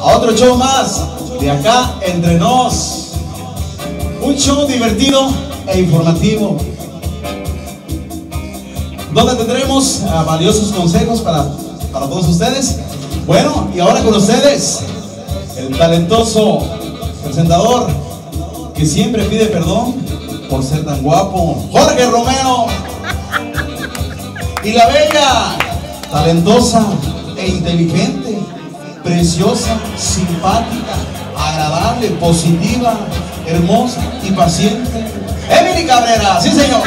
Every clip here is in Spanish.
a otro show más de acá entre nos. Un show divertido e informativo. Donde tendremos ah, valiosos consejos para, para todos ustedes. Bueno, y ahora con ustedes, el talentoso presentador que siempre pide perdón por ser tan guapo, Jorge Romero. Y la bella, talentosa e inteligente, preciosa, simpática, agradable, positiva, hermosa y paciente. Emily Cabrera, sí señor.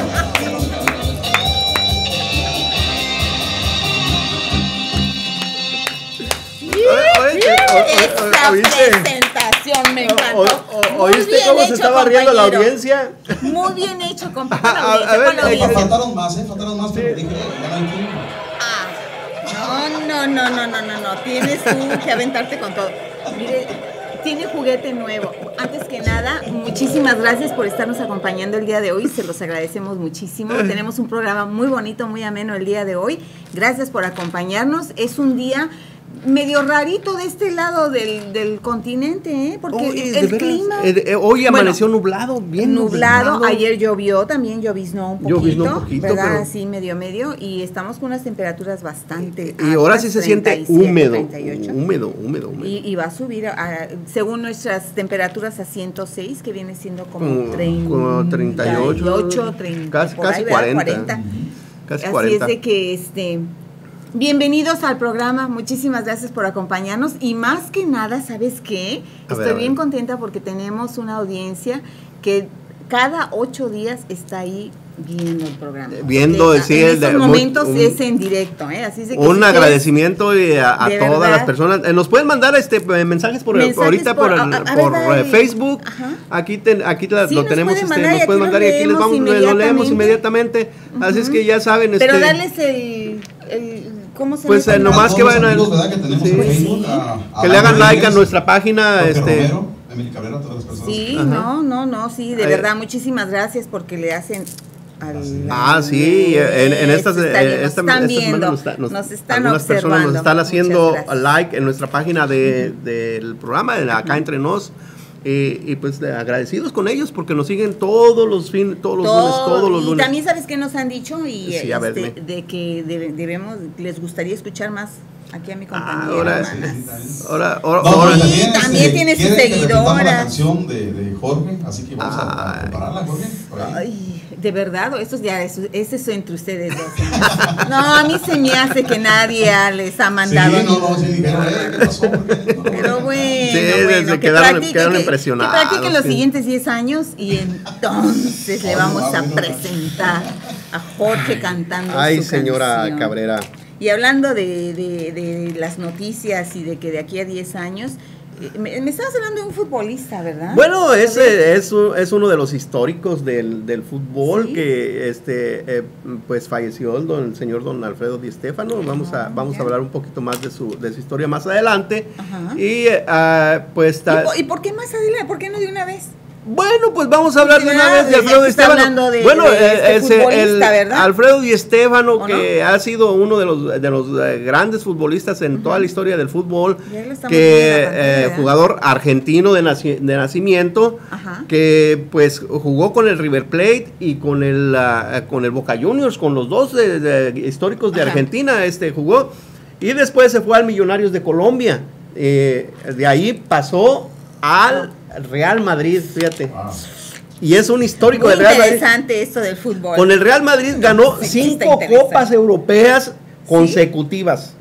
Esa presentación me encantó. ¿Oíste cómo se estaba riendo la audiencia? Muy bien hecho, compañero. A, ver, faltaron más, ¿eh? Faltaron más, pero dije, Ah, no, no, no, no, no, no. Tienes tú que aventarte con todo. Mire, tiene juguete nuevo. Antes que nada, muchísimas gracias por estarnos acompañando el día de hoy. Se los agradecemos muchísimo. Tenemos un programa muy bonito, muy ameno el día de hoy. Gracias por acompañarnos. Es un día medio rarito de este lado del, del continente, ¿eh? porque el, clima... Eh, eh, hoy amaneció nublado, bien nublado. Ayer llovió, también lloviznó un poquito, lloviznó un poquito ¿verdad? Así medio medio, y estamos con unas temperaturas bastante Y, ahora sí se siente húmedo, húmedo, húmedo, húmedo. Y, va a subir, a, según nuestras temperaturas, a 106, que viene siendo como, 38, 30, casi, casi 40. Casi Así es de que este Bienvenidos al programa, muchísimas gracias por acompañarnos y más que nada, ¿sabes qué? Estoy bien contenta porque tenemos una audiencia que cada ocho días está ahí viendo el programa. Eh, viendo, sí, en estos momentos es en directo, ¿eh? Así que un agradecimiento a, todas las personas. Eh, nos pueden mandar este mensajes por ahorita por, Facebook. Aquí aquí lo tenemos, este, nos pueden mandar y aquí les vamos, lo leemos inmediatamente. Así es que ya saben. Pero este, darles el ¿Cómo se Pues eh, nomás que vayan que, le hagan like a nuestra página. este Cabrera, todas las personas. Sí, no, no, no, sí, de verdad, muchísimas gracias porque le hacen ah, sí, en, en estas, eh, esta, nos están viendo, nos, nos, están algunas personas nos están haciendo like en nuestra página de, del programa, de acá entre nos. Eh, y pues agradecidos con ellos porque nos siguen todos los fines, todos los lunes, todos los lunes. Y también sabes que nos han dicho y este, de que debemos, les gustaría escuchar más aquí a mi ah, compañero. ahora, ahora, ahora, también, también este, tiene su seguidora. la canción de, de, Jorge, así que vamos a, a prepararla, Jorge. Ay de verdad, o esto ya es, eso entre ustedes dos. No, a mí se me hace que nadie les ha mandado. Sí, no, no, sí dijeron, eh, ¿qué pasó? Pero bueno, sí, bueno que quedaron, quedaron impresionados. Que practiquen los siguientes 10 años y entonces le vamos a presentar a Jorge cantando Ay, señora Cabrera. Y hablando de, de, de las noticias y de que de aquí a 10 años, me, estabas hablando de un futbolista, ¿verdad? Bueno, ese es, es uno de los históricos del, del fútbol que este eh, pues falleció el, don, el señor don Alfredo Di Stefano. Vamos a ah, vamos a hablar un poquito más de su, de su historia más adelante. Y uh, pues ¿Y por qué más adelante? ¿Por qué no de una vez? Bueno, pues vamos a hablar de una vez de Alfredo Di Estefano. bueno, eh, este el Alfredo Di Estefano, que ha sido uno de los, de los eh, grandes futbolistas en toda la historia del fútbol, que eh, jugador argentino de, nacimiento, que pues jugó con el River Plate y con el, con el Boca Juniors, con los dos históricos de Argentina, este jugó, y después se fue al Millonarios de Colombia. de ahí pasó al Real Madrid, fíjate. Y es un histórico del Real Madrid. interesante esto del fútbol. Con el Real Madrid ganó cinco copas europeas consecutivas.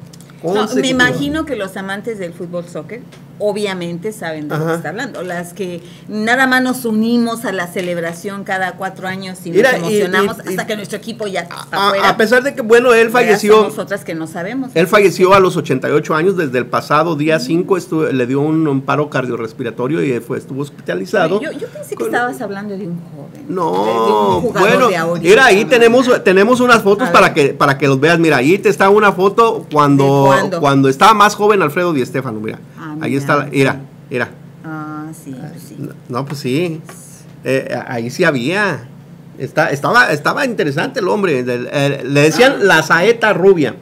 me imagino que los amantes del fútbol soccer obviamente saben de lo que está hablando. Las que nada más nos unimos a la celebración cada cuatro años y nos emocionamos hasta que nuestro equipo ya está a, A pesar de que, bueno, él falleció. Nosotras que no sabemos. Él falleció a los 88 años, desde el pasado día 5 le dio un, paro cardiorrespiratorio y fue, estuvo hospitalizado. yo, pensé que estabas hablando de un joven. No, bueno, mira, ahí tenemos, tenemos unas fotos para que, para que los veas. Mira, ahí te está una foto cuando, cuando estaba más joven Alfredo Di Estefano, mira. Ah, ahí está era, era. Ah, sí, pues sí. No, pues sí. Eh, ahí sí había. Está, estaba, estaba interesante el hombre. le decían ah. la saeta rubia.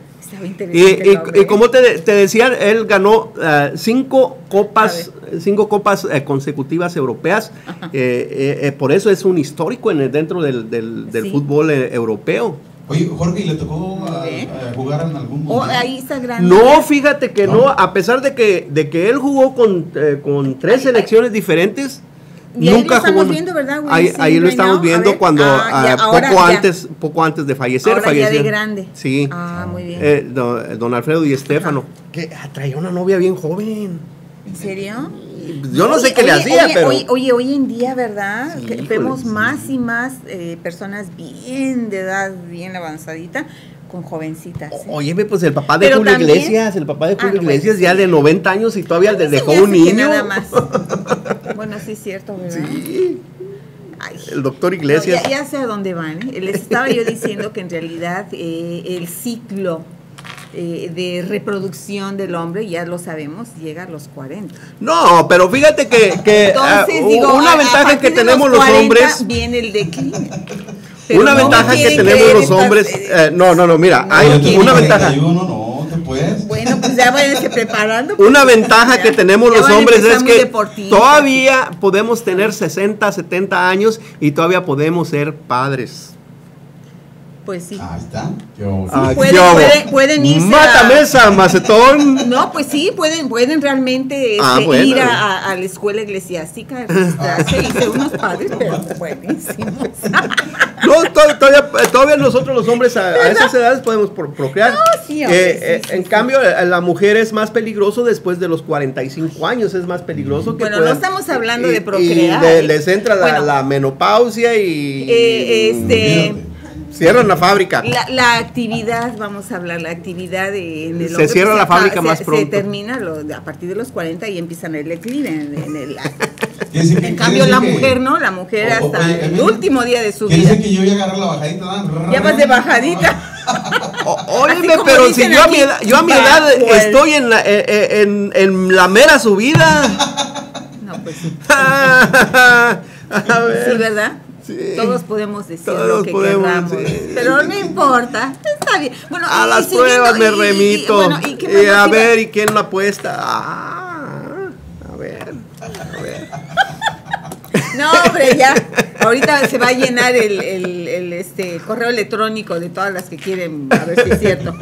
Y, como te, decía, él ganó eh, cinco copas, cinco copas eh, consecutivas europeas. Eh, por eso es un histórico en, dentro del, del, fútbol europeo. Oye, Jorge, ¿y le tocó jugar en algún oh, mundial? no, fíjate que no. a pesar de que, de que él jugó con, con tres selecciones diferentes, Nunca ahí lo estamos viendo, ¿verdad? ahí, lo estamos viendo cuando ah, ah, poco antes poco antes de fallecer. Ahora fallecer. Ya de grande. Sí. Ah, muy bien. Eh, don, Alfredo y Estefano, que traía una novia bien joven. ¿En serio? Yo no sé qué le hacía, pero... Oye, hoy en día, ¿verdad? vemos más y más eh, personas bien de edad, bien avanzadita, con jovencitas. ¿eh? Oye, pues el papá de Julio Iglesias, el papá de ah, Julio Iglesias ya de 90 años y todavía le dejó un niño. Nada más. bueno, sí es cierto, ¿verdad? Sí. el doctor Iglesias. ya, sé a dónde van. ¿eh? Les estaba yo diciendo que en realidad eh, el ciclo eh, de reproducción del hombre, ya lo sabemos, llega a los 40. No, pero fíjate que, que Entonces, digo, una ventaja que tenemos los, hombres... Viene el declive. una ventaja que tenemos los hombres. Eh, no, no, no, mira, hay una ventaja. Bueno, pues ya váyanse preparando. Una ventaja que tenemos los hombres es que todavía podemos tener 60, 70 años y todavía podemos ser padres. Pues sí. Ahí está. Ah, pueden, pueden, irse Mátame esa, macetón. No, pues sí, pueden, pueden realmente ah, este, ir a, la escuela eclesiástica, registrarse y ser unos padres, pero buenísimos. no, todavía, todavía, nosotros los hombres a, esas edades podemos procrear. No, sí, eh, eh, en cambio, eh, la mujer es más peligroso después de los 45 años, es más peligroso que Bueno, no estamos hablando de procrear. Y les entra la, menopausia y... este... Cierran la fábrica. La, actividad, vamos a hablar, la actividad en el Se cierra la fábrica más pronto. Se termina a partir de los 40 y empiezan el declive en, el... en cambio la mujer, ¿no? La mujer hasta el último día de su vida. Dice que yo voy a agarrar la bajadita. Ya vas de bajadita. Óyeme, pero si yo a mi edad, yo a mi edad estoy en la, eh, eh, en, en la mera subida. No, pues sí. a ver. Sí. Todos podemos decir lo que queramos, pero no importa, está bien. Bueno, a las pruebas me remito. Y, a ver, ¿y quién la apuesta? Ah, a ver, a ver. No, hombre, ya. Ahorita se va a llenar el, el, este, correo electrónico de todas las que quieren, a ver si es cierto.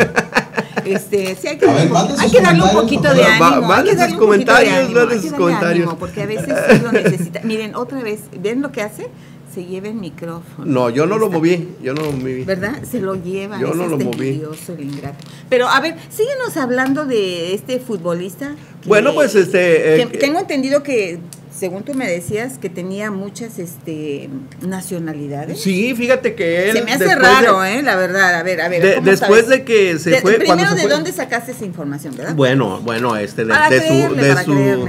Este, sí, hay que, hay que darle un poquito de ánimo. hay que darle un poquito de ánimo. porque a veces sí lo necesita. Miren, otra vez, ¿ven lo que hace? Se lleva el micrófono. No, yo no lo moví, yo no lo moví. ¿Verdad? Se lo lleva. Yo no lo moví. El ingrato. Pero a ver, síguenos hablando de este futbolista. bueno, pues este... Eh, tengo entendido que según tú me decías que tenía muchas este nacionalidades. Sí, fíjate que él se me hace raro, eh, la verdad. A ver, a ver. después de que se fue. Primero, ¿de dónde sacaste esa información, verdad? Bueno, bueno, este de, su, de su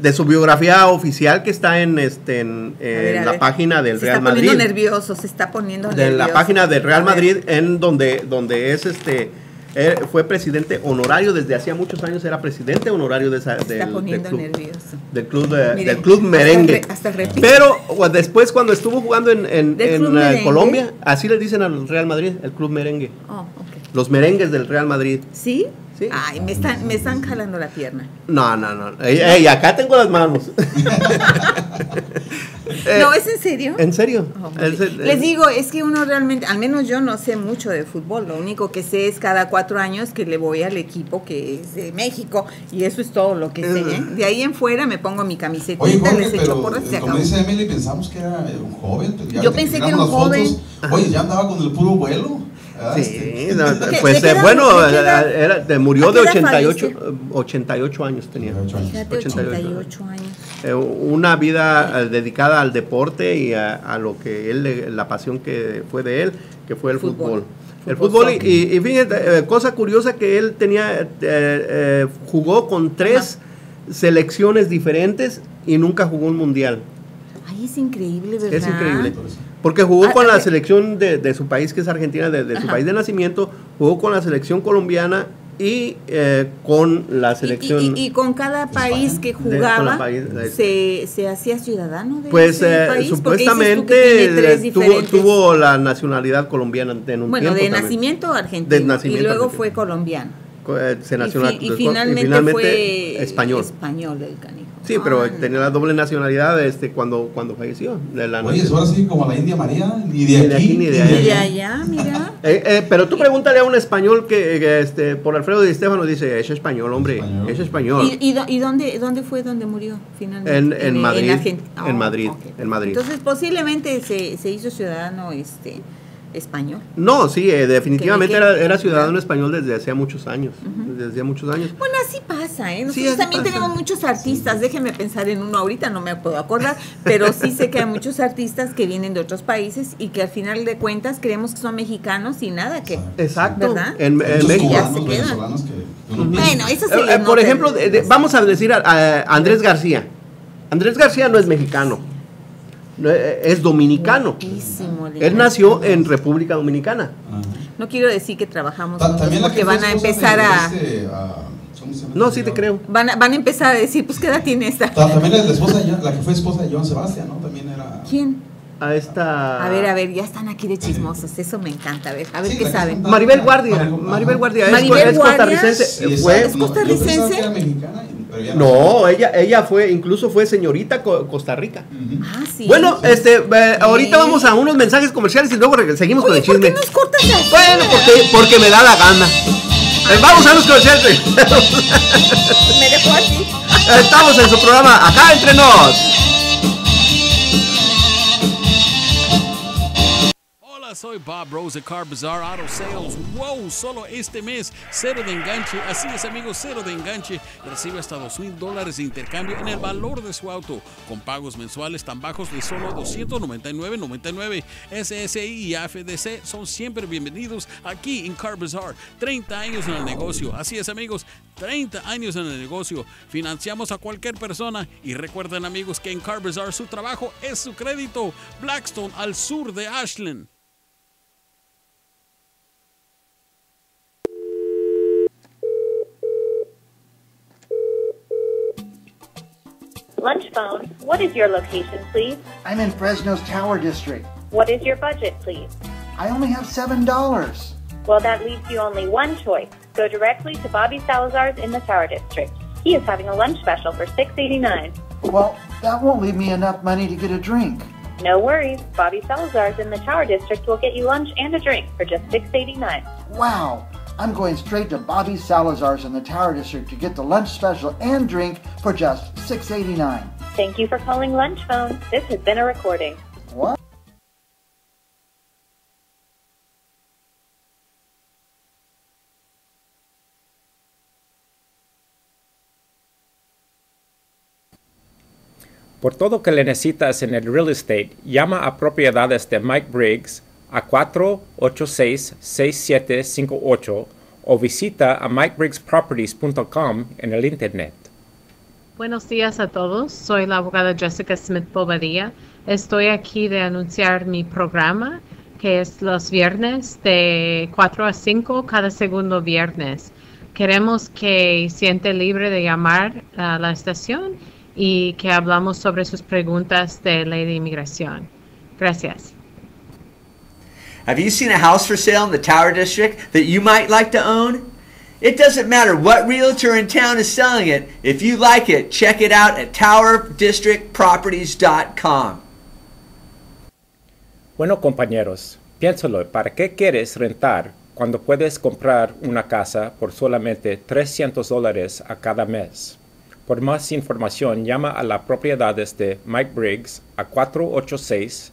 de su biografía oficial que está en este en, la página del Real Madrid. Se está poniendo nervioso, se está poniendo nervioso. De la página del Real Madrid en donde donde es este eh, fue presidente honorario desde hacía muchos años era presidente honorario de esa, del, poniendo club, nervioso. del club del club merengue. Hasta Pero después cuando estuvo jugando en, en, eh, Colombia, así le dicen al Real Madrid, el club merengue. Oh, okay. Los merengues del Real Madrid. ¿Sí? Ay, me están, me están jalando la pierna. No, no, no. Ey, acá tengo las manos. no, ¿es en serio? ¿En serio? Oh, Les digo, es que uno realmente, al menos yo no sé mucho de fútbol. Lo único que sé es cada cuatro años que le voy al equipo que es de México. Y eso es todo lo que sé. ¿eh? De ahí en fuera me pongo mi camiseta Oye, les echo porras y se Como dice Emily, pensamos que era un joven. Yo pensé que era un joven. Oye, ya andaba con el puro vuelo. Sí, pues eh, bueno, era, murió de 88, 88 años tenía. 88, años. Eh, una vida eh, dedicada al deporte y a, lo que él, la pasión que fue de él, que fue el fútbol. el fútbol, y, fíjate, cosa curiosa que él tenía, jugó con tres selecciones diferentes y nunca jugó un mundial. Ay, es increíble, ¿verdad? Es increíble. Porque jugó ah, con la selección de, su país, que es Argentina, de, su país de nacimiento, jugó con la selección colombiana y eh, con la selección. Y, con cada país que jugaba se, se, hacía ciudadano de Pues eh, supuestamente tuvo, tuvo, la nacionalidad colombiana en un bueno, de nacimiento argentino y luego fue colombiano. Eh, se nacional, y, finalmente, fue español. español el canijo. Sí, pero tenía la doble nacionalidad este, cuando, cuando falleció. De la Oye, eso así como la India María, ni de, aquí, ni de, allá. mira. Eh, eh, pero tú pregúntale a un español que, este, por Alfredo Di Stefano dice, es español, hombre, es español. ¿Y, y, dónde, dónde fue donde murió finalmente? En, en, Madrid. En, en Madrid, en Madrid. Entonces posiblemente se, se hizo ciudadano este español. No, sí, eh, definitivamente era, era, ciudadano español desde hacía muchos años. Desde hacía muchos años. Bueno, así pasa, ¿eh? Nosotros también tenemos muchos artistas, déjenme pensar en uno ahorita, no me puedo acordar, pero sí sé que hay muchos artistas que vienen de otros países y que al final de cuentas creemos que son mexicanos y nada que. Exacto. ¿Verdad? En, México. se quedan. Bueno, eso sí. Eh, por ejemplo, vamos a decir a Andrés García. Andrés García no es mexicano eh, es dominicano. Él nació en República Dominicana. No quiero decir que trabajamos juntos porque van a empezar a... no, sí te creo. Van a, van a empezar a decir, pues, ¿qué edad tiene esta? También es la esposa, la que fue esposa de Joan Sebastián, ¿no? También era... ¿Quién? A esta... A ver, a ver, ya están aquí de chismosos, eso me encanta, a ver, a ver qué saben. Maribel Guardia, Maribel Guardia, Maribel es, costarricense. ¿Es costarricense? No, ella, ella fue, incluso fue señorita Costa Rica. Ah, sí. Bueno, este, eh, ahorita vamos a unos mensajes comerciales y luego seguimos con el chisme. ¿por qué nos cortas así? Bueno, porque, porque me da la gana. Eh, vamos a los comerciales. me dejó así. Estamos en su programa Acá Entre Nos. Soy Bob Rose de Car Bazaar Auto Sales. ¡Wow! Solo este mes, cero de enganche. Así es, amigos, cero de enganche. Recibe hasta dos mil dólares de intercambio en el valor de su auto, con pagos mensuales tan bajos de solo 299.99. SSI y AFDC son siempre bienvenidos aquí en Car Bazaar. 30 años en el negocio. Así es, amigos, 30 años en el negocio. Financiamos a cualquier persona y recuerden, amigos, que en Car Bazaar su trabajo es su crédito. Blackstone al sur de Ashland. Lunch phone. What is your location, please? I'm in Fresno's Tower District. What is your budget, please? I only have $7. Well, that leaves you only one choice. Go directly to Bobby Salazar's in the Tower District. He is having a lunch special for $6.89. Well, that won't leave me enough money to get a drink. No worries. Bobby Salazar's in the Tower District will get you lunch and a drink for just $6.89. Wow. I'm going straight to Bobby Salazar's in the Tower District to get the lunch special and drink for just $6.89. Thank you for calling Lunch Phone. This has been a recording. What? Por todo que le necesitas en el real estate, llama a propiedades de Mike Briggs a 486-6758 o visita a mikebriggsproperties.com en el internet. Buenos días a todos, soy la abogada Jessica Smith Bobadilla. Estoy aquí de anunciar mi programa que es los viernes de 4 a 5 cada segundo viernes. Queremos que siente libre de llamar a la estación y que hablamos sobre sus preguntas de ley de inmigración. Gracias. Have you seen a house for sale in the Tower District that you might like to own? It doesn't matter what realtor in town is selling it. If you like it, check it out at towerdistrictproperties.com. Bueno, compañeros, piénsalo, ¿para qué quieres rentar cuando puedes comprar una casa por solamente 300 dólares a cada mes? Por más información, llama a las propiedades de Mike Briggs a 486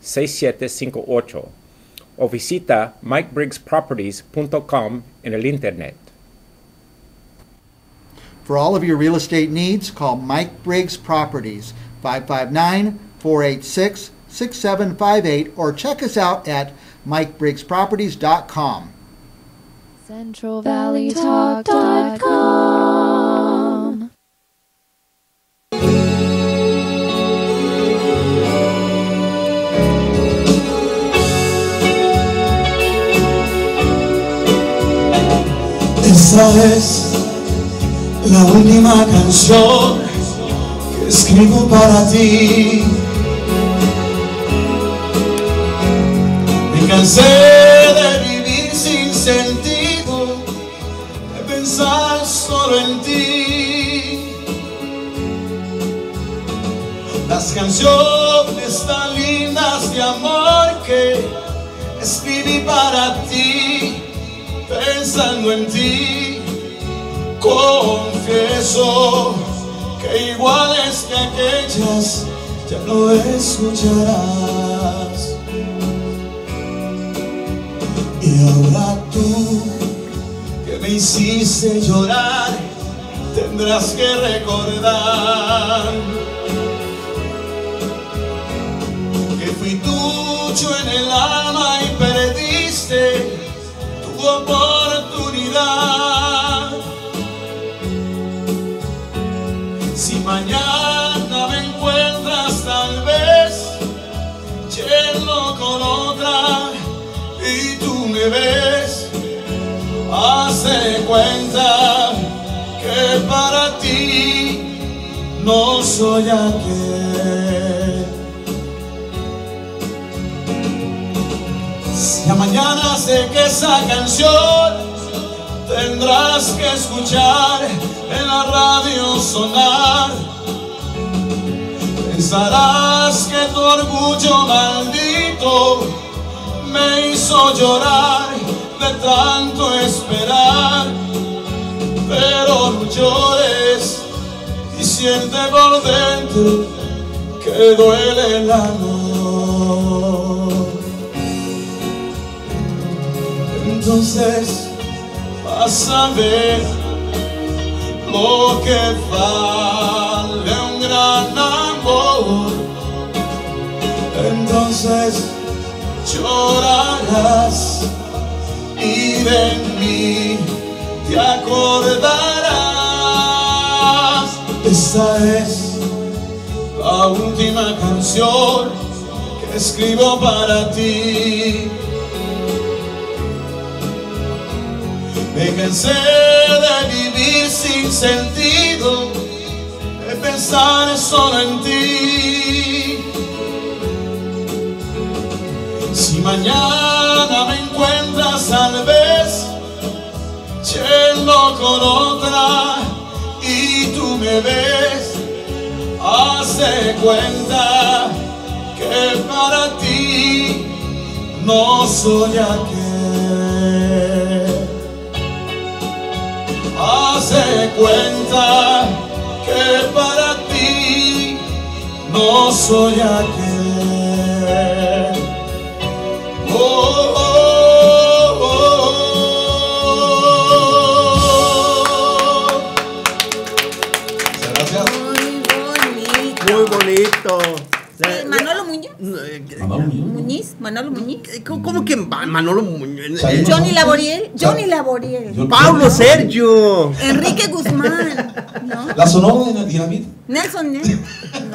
6758 o visita mikebriggsproperties.com en el internet. For all of your real estate needs, call Mike Briggs Properties 559-486-6758 or check us out at mikebriggsproperties.com. CentralValleyTalk.com Esta es la última canción que escribo para ti. Me cansé de vivir sin sentido, de pensar solo en ti. Las canciones tan lindas de amor que escribí para ti, pensando en ti, confieso que iguales que aquellas ya no escucharás. Y ahora tú, que me hiciste llorar, tendrás que recordar que fui tuyo en el alma y perdiste tu oportunidad. Ves, hace cuenta que para ti no soy aquel. Si a mañana sé que esa canción tendrás que escuchar en la radio sonar. Pensarás que tu orgullo maldito me hizo llorar de tanto esperar. Pero no llores y siente por dentro que duele el amor. Entonces vas a ver lo que vale un gran amor. Entonces llorarás y de mí te acordarás. Esta es la última canción que escribo para ti. Me cansé de vivir sin sentido, de pensar solo en ti. Mañana me encuentras tal vez yendo con otra y tú me ves, hace cuenta que para ti no soy aquel. Hace cuenta que para ti no soy aquel. Manolo Muñiz. ¿Cómo, cómo que Ma- Manolo Muñoz? Sí. Johnny Laboriel, Johnny Laboriel. Pablo Sergio. Enrique Guzmán, ¿no? La sonora de Dinamit. Nelson Ned.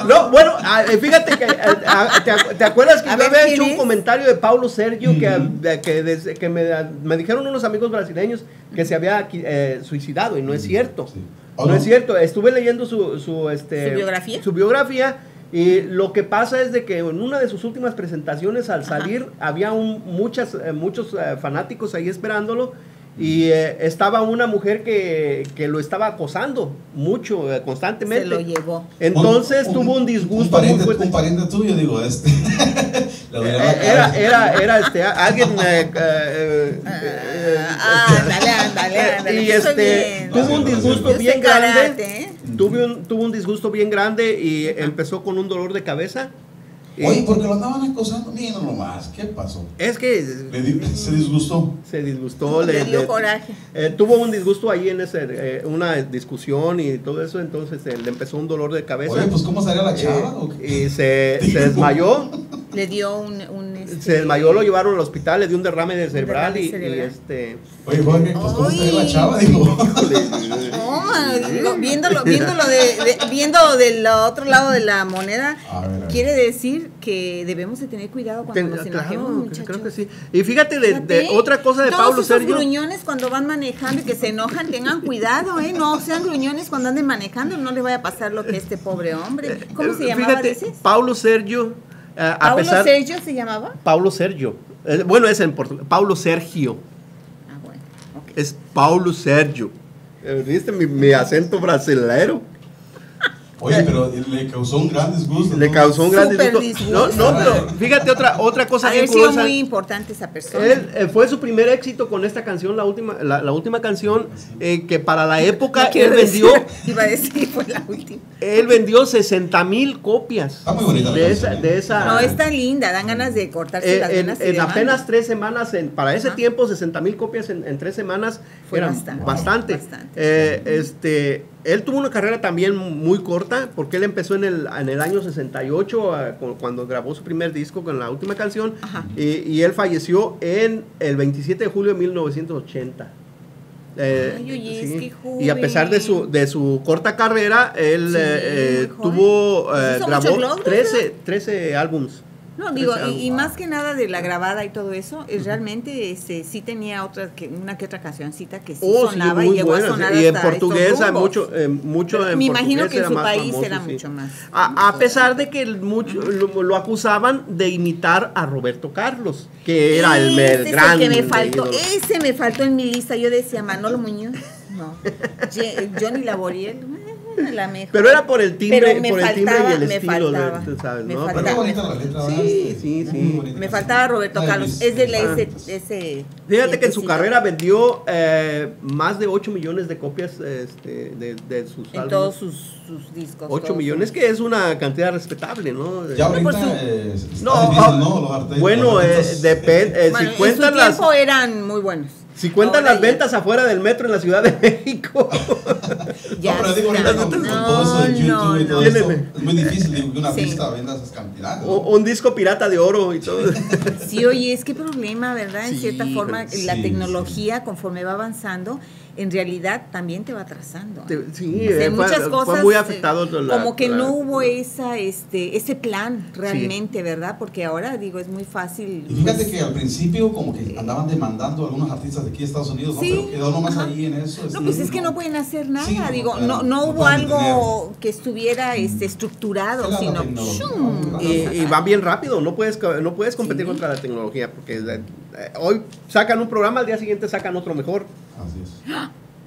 No, bueno, ah, eh, fíjate que ah, te, te acuerdas que A yo ver, había ¿quién hecho un es? comentario de Paulo Sergio que, que, desde- que me, me dijeron unos amigos brasileños que se había eh, suicidado y no es cierto. Sí. ¿O No no? es cierto. Estuve leyendo su, su, este, ¿Su biografía? Su biografía y lo que pasa es de que en una de sus últimas presentaciones al salir había un, muchas, eh, muchos eh, fanáticos ahí esperándolo y eh, estaba una mujer que, que lo estaba acosando mucho, eh, constantemente. Se lo llevó. Entonces tuvo un disgusto Un pariente, muy fuerte. un pariente tuyo, digo, este. Eh. Era, era, era este, alguien eh, eh, eh, Ah, ándale, ándale, ándale. y este bien. tuvo un disgusto bien grande. ¿Eh? Tuve un, tuvo un disgusto bien grande y empezó con un dolor de cabeza. Oye, porque lo andaban acosando. Mira nomás, ¿qué pasó? es que Le di- se disgustó. se disgustó, Le le, dio le- coraje. eh, tuvo un disgusto ahí en ese, eh, una discusión y todo eso, entonces eh, le empezó un dolor de cabeza. Oye, pues ¿cómo salía la Eh, chava? qué? y se, se desmayó. Le dio un, un, este, se desmayó, lo llevaron al hospital, le dio un derrame de cerebral, y, este... Oye, Jorge, pues ¿cómo está la chava? Digo. No, viéndolo, viéndolo de, viendo del otro lado de la moneda, quiere decir que debemos de tener cuidado cuando nos enojemos, Creo que sí. Y fíjate de, otra cosa de Pablo Sergio. Todos gruñones cuando van manejando y que se enojan, tengan cuidado, ¿eh? No sean gruñones cuando anden manejando, no le vaya a pasar lo que este pobre hombre. Eh, ¿Cómo se llamaba, fíjate, dices? Paulo Sergio. Uh, ¿Paulo Sergio se llamaba? Paulo Sergio. Eh, bueno, es en portugués. Paulo Sergio. Ah, bueno. Es Paulo Sergio. ¿Viste mi, mi acento brasileiro? Oye, pero le causó un gran disgusto. Le causó un gran disgusto. No, no, pero fíjate otra, otra cosa bien sido muy importante esa persona. Él, eh, fue su primer éxito con esta canción, la última, la, última canción eh, que para la época él vendió. iba a decir, fue la última. Él vendió 60 mil copias. Está muy bonita de, esa, de esa. No, está linda, dan ganas de cortarse eh, las venas. En, apenas tres semanas, en, para ese tiempo, 60 mil copias en, tres semanas. Fue bastante. Bastante. bastante. este él tuvo una carrera también muy corta, porque él empezó en el, en el año 68, ah, cuando grabó su primer disco con la última canción, y, él falleció en el 27 de julio de 1980. Eh, y a pesar de su, de su corta carrera, él eh, eh, tuvo, grabó 13, 13 álbums. No, digo, y, más que nada de la grabada y todo eso, es realmente este, sí tenía otra que una que otra cancioncita que sí oh, sonaba y llegó a sonar Y en portugués, mucho, eh, mucho en Me imagino que en su país era mucho más. A, pesar de que mucho, lo, acusaban de imitar a Roberto Carlos, que era el, el gran. que me faltó, ese me faltó en mi lista. Yo decía Manolo Muñoz, no. Johnny Laboriel, pero era por el timbre, por el timbre y el estilo, faltaba, ¿sabes? Me ¿no? Faltaba, sí, sí, sí. Me faltaba Roberto Carlos. Es de ese, ese, Fíjate que en su carrera vendió eh, más de 8 millones de copias este, de, de, sus En todos sus, sus, discos. 8 millones, que es una cantidad respetable, ¿no? Ya ahorita eh, no, no, ¿no? bueno, eh, depende. Eh, si cuentan en su tiempo eran muy buenos. Si cuentan las ventas afuera del metro en la Ciudad de México. ya no, pero digo, ahorita con, todo eso de YouTube y todo eso, es muy difícil que una pista venda esas cantidades. Un disco pirata de oro y todo. Sí, oye, es que problema, ¿verdad? En cierta forma, la tecnología, conforme va avanzando, en realidad también te va atrasando. Sí, eh, muchas cosas. Fue muy afectado. como que no hubo esa, este, ese plan realmente, ¿verdad? Porque ahora, digo, es muy fácil. Y fíjate pues que al principio como que andaban demandando a algunos artistas de aquí de Estados Unidos, ¿no? pero quedó nomás ahí en eso. No, pues es que no pueden hacer nada, digo, no, no hubo algo que estuviera este, estructurado, sino... Y, va bien rápido, no puedes, no puedes competir contra la tecnología, porque eh, hoy sacan un programa, al día siguiente sacan otro mejor. Así es.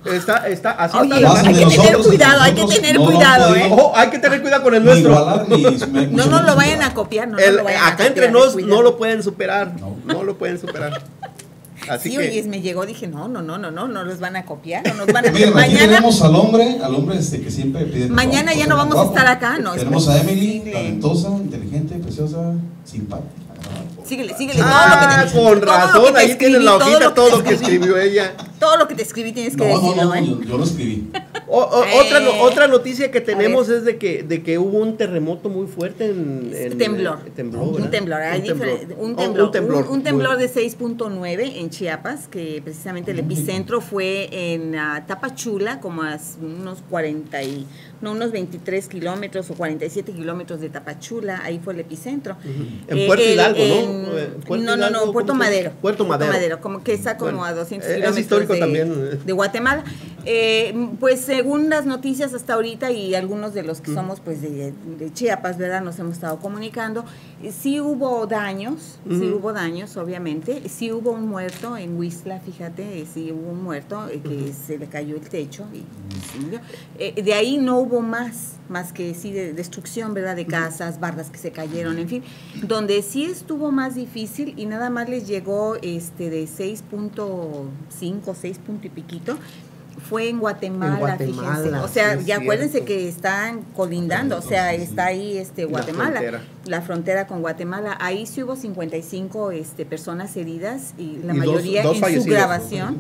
Está, está, así Oye, hay que tener cuidado, hay que tener cuidado, ¿eh? hay que tener cuidado con el nuestro. no nos lo vayan a copiar, no, lo vayan Acá entre nos no lo pueden superar, no, lo pueden superar. Así sí, que... oye, me llegó, dije, no, no, no, no, no, no los van a copiar, no nos van a Mira, mañana tenemos al hombre, al hombre este que siempre pide Mañana ya no vamos a estar acá, no. Tenemos a Emily, talentosa, inteligente, preciosa, simpática. Síguele, síguele. Ah, con razón, ahí tienes la hojita, todo lo que escribió ella. Todo lo que te escribí tienes que decirlo, no, no, ¿eh? yo, lo escribí. otra, eh, otra noticia que tenemos es de que, de que hubo un terremoto muy fuerte en... en temblor. un temblor. Hay un, temblor. un temblor. Un temblor, un temblor de 6.9 en Chiapas, que precisamente el epicentro fue en uh, Tapachula, como a unos 40 y no unos 23 kilómetros o 47 kilómetros de Tapachula, ahí fue el epicentro. En eh, Puerto Hidalgo, ¿no? no, no, no, Puerto Madero. Puerto Madero. Puerto Madero, como que está como a 200 eh, de, también. de Guatemala. Eh, pues según las noticias hasta ahorita y algunos de los que somos pues de, Chiapas, ¿verdad? Nos hemos estado comunicando, sí hubo daños, sí hubo daños, obviamente, sí hubo un muerto en Huizla, fíjate, sí hubo un muerto que se le cayó el techo y, de ahí no hubo más, más que sí de destrucción, ¿verdad? De casas, bardas que se cayeron, en fin. Donde sí estuvo más difícil y nada más les llegó este de 6.5, 6 punto y piquito, fue en Guatemala, fíjense. O sea, ya acuérdense que están colindando, o sea, está ahí este Guatemala. La frontera con Guatemala. Ahí sí hubo 55 este, personas heridas y la mayoría en su grabación.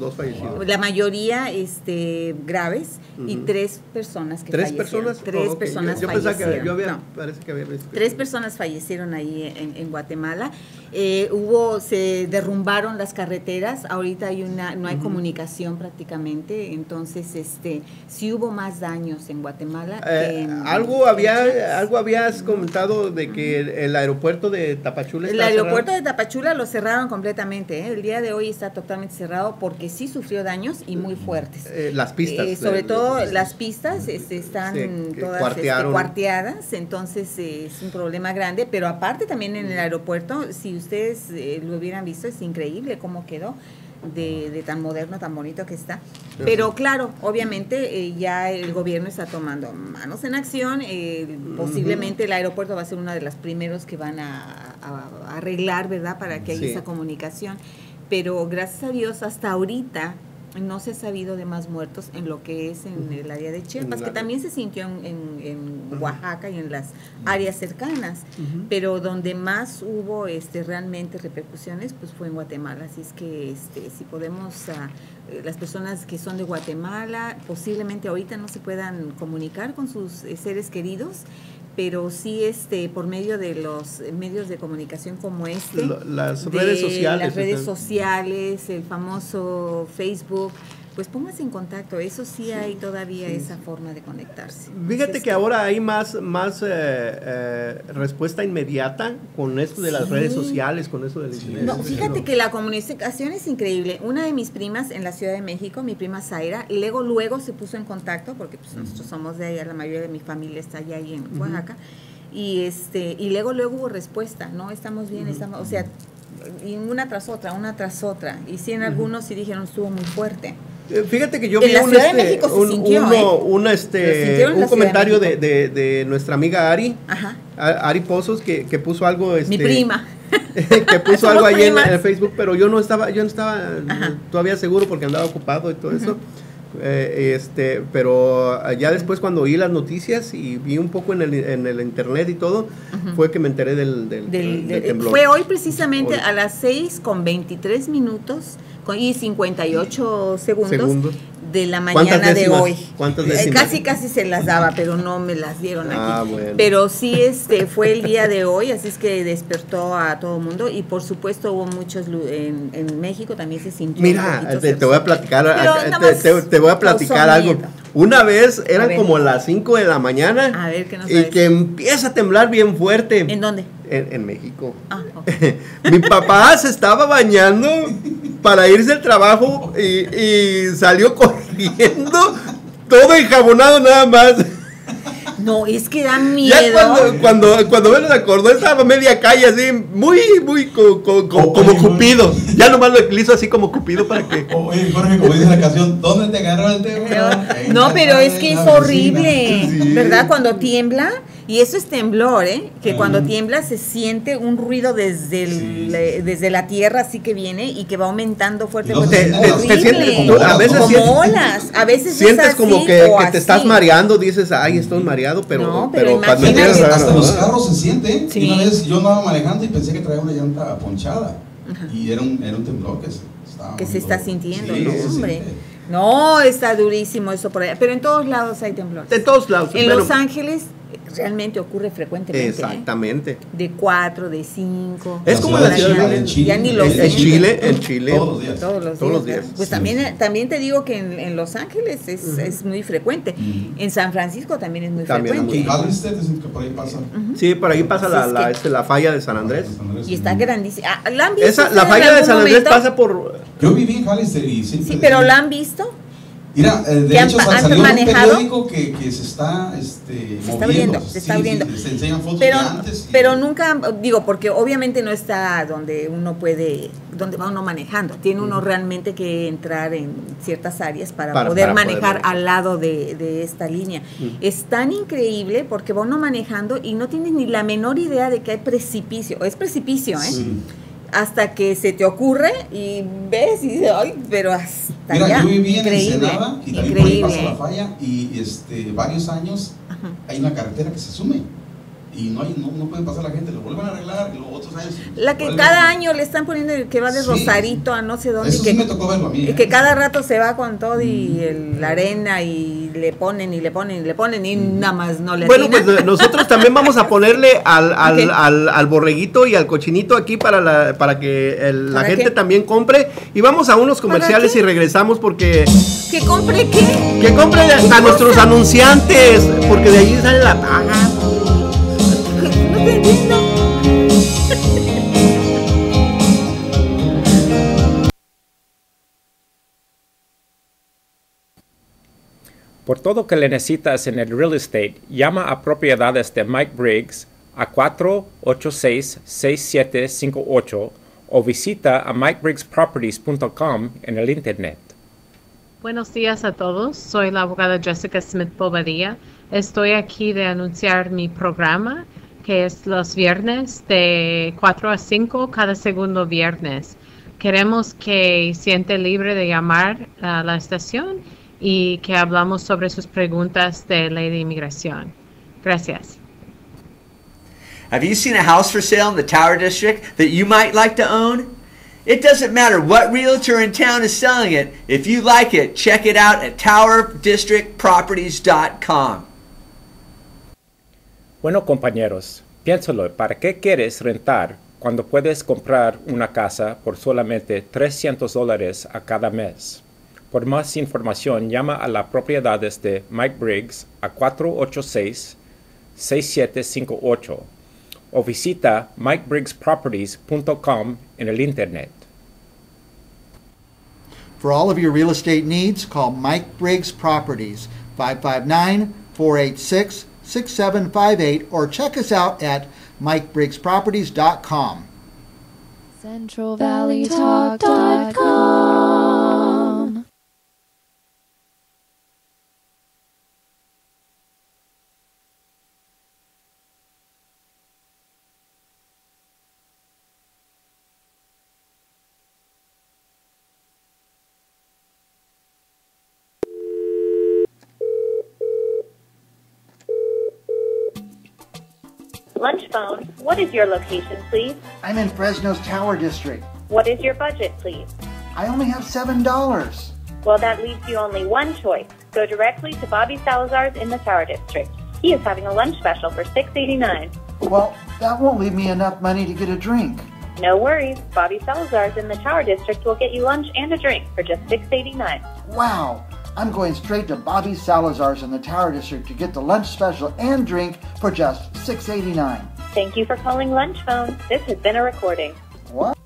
La mayoría este, graves y tres personas que ¿Tres fallecieron. Personas? Tres oh, personas yo, fallecieron. Que, yo había, parece que había visto Tres personas fallecieron ahí en, en Guatemala. Eh, hubo, se derrumbaron las carreteras, ahorita hay una, no hay comunicación prácticamente, entonces este, sí hubo más daños en Guatemala. Eh, algo había, algo habías comentado de que el, aeropuerto de Tapachula. El aeropuerto de Tapachula lo cerraron completamente. ¿eh? El día de hoy está totalmente cerrado porque sí sufrió daños y muy fuertes. las pistas. sobre todo las pistas este, están todas este, cuarteadas, entonces es un problema grande. Pero aparte también en el aeropuerto, si ustedes eh, lo hubieran visto, es increíble cómo quedó. De, tan moderno, tan bonito que está. Pero claro, obviamente eh, ya el gobierno está tomando manos en acción. Eh, posiblemente el aeropuerto va a ser uno de los primeros que van a, arreglar, ¿verdad? Para que haya esa comunicación. Pero gracias a Dios, hasta ahorita no se ha sabido de más muertos en lo que es en el área de Chiapas, que también se sintió en, Oaxaca y en las áreas cercanas, pero donde más hubo este, realmente repercusiones pues fue en Guatemala, así es que este, si podemos, ah, eh, las personas que son de Guatemala posiblemente ahorita no se puedan comunicar con sus eh, seres queridos, pero sí este por medio de los medios de comunicación como este las redes sociales las redes sociales el famoso Facebook pues póngase en contacto, eso sí, hay todavía esa forma de conectarse. Fíjate que ahora hay más, más eh, eh, respuesta inmediata con esto de las redes sociales, con eso del internet. No, fíjate que la comunicación es increíble. Una de mis primas en la Ciudad de México, mi prima Zaira, luego, luego se puso en contacto, porque pues, nosotros somos de allá, la mayoría de mi familia está allá ahí en Oaxaca, y, este, y luego, luego hubo respuesta, ¿no? Estamos bien, estamos, o sea, y una tras otra, una tras otra. Y sí, en algunos sí dijeron estuvo muy fuerte. Eh, fíjate que yo vi un, este, un, este, un comentario de, de, nuestra amiga Ari, Ari Pozos, que, que puso algo. Este, Mi prima. que puso algo ahí en, el Facebook, pero yo no estaba, yo no estaba todavía seguro porque andaba ocupado y todo eso. Eh, este, pero ya después cuando oí las noticias y vi un poco en el, en el internet y todo, fue que me enteré del, del, temblor. Fue hoy precisamente a las 6 con 23 minutos y 58 segundos, segundos de la mañana de hoy. ¿Cuántas eh, Casi casi se las daba, pero no me las dieron ah, aquí. Pero sí este fue el día de hoy, así es que despertó a todo el mundo y por supuesto hubo muchos en, en México también se sintió. Mira, te, voy a platicar, te, voy a platicar algo. Una vez eran como las 5 de la mañana y que empieza a temblar bien fuerte. ¿En dónde? En, México. Ah, Mi papá se estaba bañando para irse al trabajo y, salió corriendo, todo enjabonado nada más. No, es que da miedo. Ya cuando, cuando, cuando me acordó, estaba media calle así, muy, muy como Cupido. Ya nomás lo hizo así como Cupido para que. Oye, Jorge, como dice la canción, ¿dónde te agarró el tema? No, pero es que es horrible, ¿verdad? Cuando tiembla y eso es temblor, ¿eh? Que cuando tiembla se siente un ruido desde, el, desde la tierra, así que viene y que va aumentando fuertemente. a veces como sientes, olas, a veces sientes como que, te estás mareando, dices, ay, estoy mareado, pero, no, pero, cuando llegas hasta los carros se siente. Una vez yo andaba manejando y pensé que traía una llanta ponchada y era un, era un temblor que se, estaba que se está sintiendo, no, hombre. No, está durísimo eso por allá, pero en todos lados hay temblores. En todos lados. En Los Ángeles realmente ocurre frecuentemente. ¿eh? Exactamente. De cuatro, de cinco. Es como la ciudad de Chile. en, Chile, en Chile. Todos los días. Todos los días. Pues también, también te digo que en, Los Ángeles es, es muy frecuente. En San Francisco también es muy frecuente. En que por ahí pasa. Sí, por ahí pasa la, la, este, la, falla de San Andrés. Y está grandísima. Ah, ¿La han visto Esa, la falla de San Andrés pasa por... Yo viví en Hallister y siempre... Sí, pero ¿la han visto? Mira, eh, de hecho salió un periódico que, que se está, este, se está abriendo, se está abriendo. fotos pero, antes. Pero nunca, digo, porque obviamente no está donde uno puede, donde va uno manejando. Tiene uno realmente que entrar en ciertas áreas para, poder manejar al lado de, de esta línea. Es tan increíble porque va uno manejando y no tienes ni la menor idea de que hay precipicio. Es precipicio, ¿eh? Sí hasta que se te ocurre y ves y dices, ay, pero hasta Mira, yo viví en Ensenada y también por ahí pasa la falla y este, varios años hay una carretera que se sume y no, hay, no, no puede pasar la gente, lo vuelven a arreglar y luego otros años. La que cada año le están poniendo que va de Rosarito a no sé dónde. Eso y que, sí me tocó verlo a mí. Y ¿eh? que cada rato se va con todo y el, la arena y le ponen y le ponen y le ponen y nada más no le Bueno, pues nosotros también vamos a ponerle al, al, al, al borreguito y al cochinito aquí para, la, para que el- la ¿Para gente qué? también compre. Y vamos a unos comerciales y regresamos porque... ¿Que compre qué? Que compre a nuestros anunciantes, porque de ahí sale la paga. Por todo que le necesitas en el real estate, llama a propiedades de Mike Briggs a 486-6758 o visita a mikebriggsproperties.com en el internet. Buenos días a todos. Soy la abogada Jessica Smith Bobadilla. Estoy aquí de anunciar mi programa, que es los viernes de 4 a 5 cada segundo viernes. Queremos que siente libre de llamar a la estación y que hablamos sobre sus preguntas de ley de inmigración. Gracias. Have you seen a house for sale in the Tower District that you might like to own? It doesn't matter what realtor in town is selling it. If you like it, check it out at towerdistrictproperties.com. Bueno, compañeros, piénsalo, ¿para qué quieres rentar cuando puedes comprar una casa por solamente 300 dólares a cada mes? Por más información, llama a las propiedades de Mike Briggs a 486-6758 o visita mikebriggsproperties.com en el internet. For all of your real estate needs, call Mike Briggs Properties, 559-486-6758, or check us out at mikebriggsproperties.com. CentralValleyTalk.com. Lunch phone, what is your location, please? I'm in Fresno's Tower District. What is your budget, please? I only have $7. Well, that leaves you only one choice. Go directly to Bobby Salazar's in the Tower District. He is having a lunch special for $6.89. Well, that won't leave me enough money to get a drink. No worries. Bobby Salazar's in the Tower District will get you lunch and a drink for just $6.89. Wow! I'm going straight to Bobby Salazar's in the Tower District to get the lunch special and drink for just $6.89. Thank you for calling Lunch Phone. This has been a recording. What?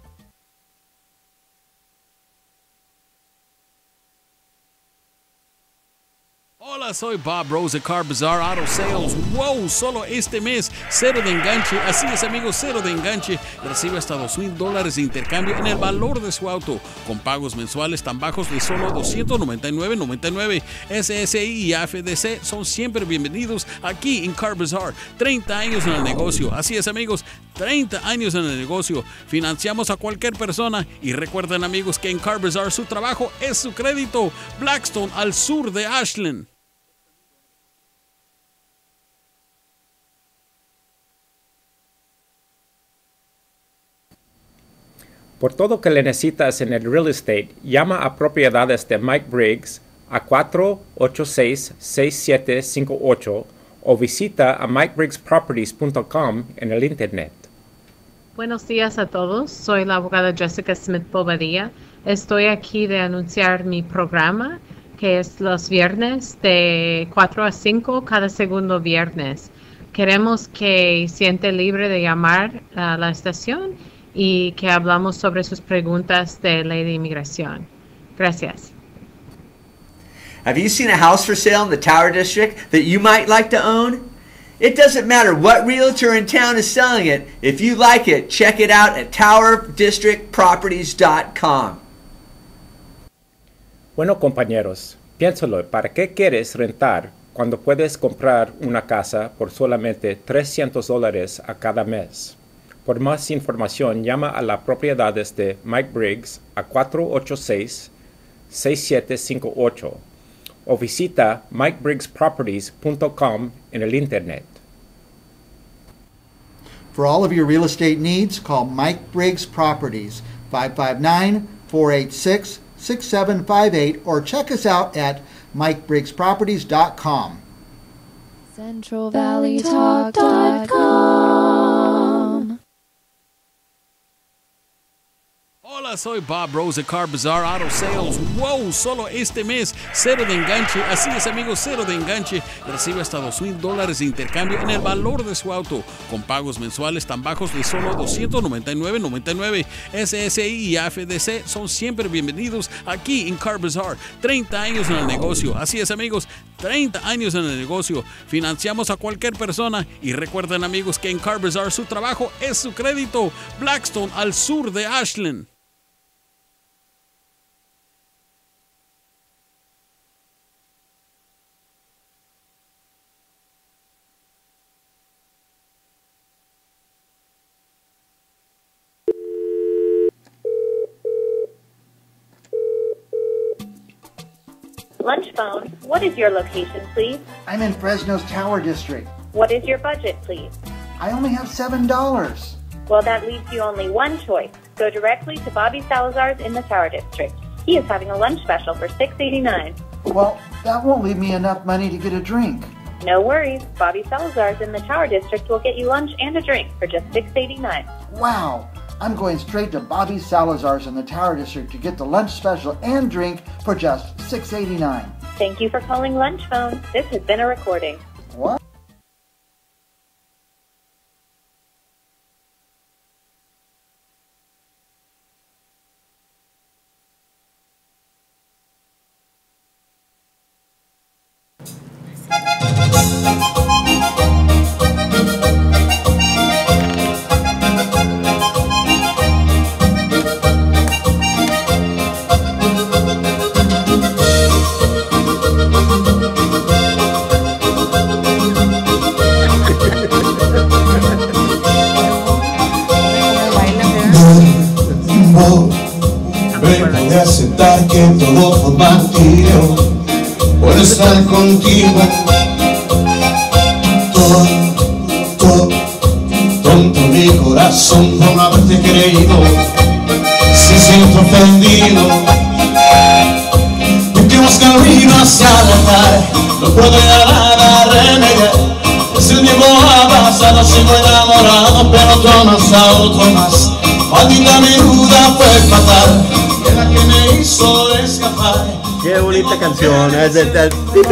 Soy Bob Rose de Car Bazaar Auto Sales. ¡Wow! Solo este mes, cero de enganche. Así es, amigos, cero de enganche. Recibe hasta dos mil dólares de intercambio en el valor de su auto, con pagos mensuales tan bajos de solo 299.99. SSI y AFDC son siempre bienvenidos aquí en Car Bazaar. 30 años en el negocio. Así es, amigos, 30 años en el negocio. Financiamos a cualquier persona y recuerden, amigos, que en Car Bazaar su trabajo es su crédito. Blackstone al sur de Ashland. Por todo que le necesitas en el real estate, llama a propiedades de Mike Briggs a 486-6758 o visita a mikebriggsproperties.com en el internet. Buenos días a todos. Soy la abogada Jessica Smith Bobadilla. Estoy aquí de anunciar mi programa, que es los viernes de 4 a 5 cada segundo viernes. Queremos que siente libre de llamar a la estación y que hablamos sobre sus preguntas de ley de inmigración. Gracias. Have you seen a house for sale in the Tower District that you might like to own? It doesn't matter what realtor in town is selling it. If you like it, check it out at towerdistrictproperties.com. Bueno, compañeros, piénsalo, ¿para qué quieres rentar cuando puedes comprar una casa por solamente 300 dólares a cada mes? Por más información, llama a las propiedades de Mike Briggs a 486-6758 o visita mikebriggsproperties.com en el internet. For all of your real estate needs, call Mike Briggs Properties, 559-486-6758, or check us out at mikebriggsproperties.com. CentralValleyTalk.com Soy Bob Rose de Car Bazaar Auto Sales. ¡Wow! Solo este mes, cero de enganche. Así es, amigos, cero de enganche. Recibe hasta dos mil dólares de intercambio en el valor de su auto, con pagos mensuales tan bajos de solo 299.99. SSI y AFDC son siempre bienvenidos aquí en Car Bazaar. 30 años en el negocio. Así es, amigos, 30 años en el negocio. Financiamos a cualquier persona y recuerden, amigos, que en Car Bazaar su trabajo es su crédito. Blackstone al sur de Ashland. Phone, what is your location, please? I'm in Fresno's Tower District. What is your budget, please? I only have $7. Well, that leaves you only one choice. Go directly to Bobby Salazar's in the Tower District. He is having a lunch special for $6.89. Well, that won't leave me enough money to get a drink. No worries. Bobby Salazar's in the Tower District will get you lunch and a drink for just $6.89. Wow. I'm going straight to Bobby Salazar's in the Tower District to get the lunch special and drink for just $6.89. Thank you for calling Lunch Phone. This has been a recording.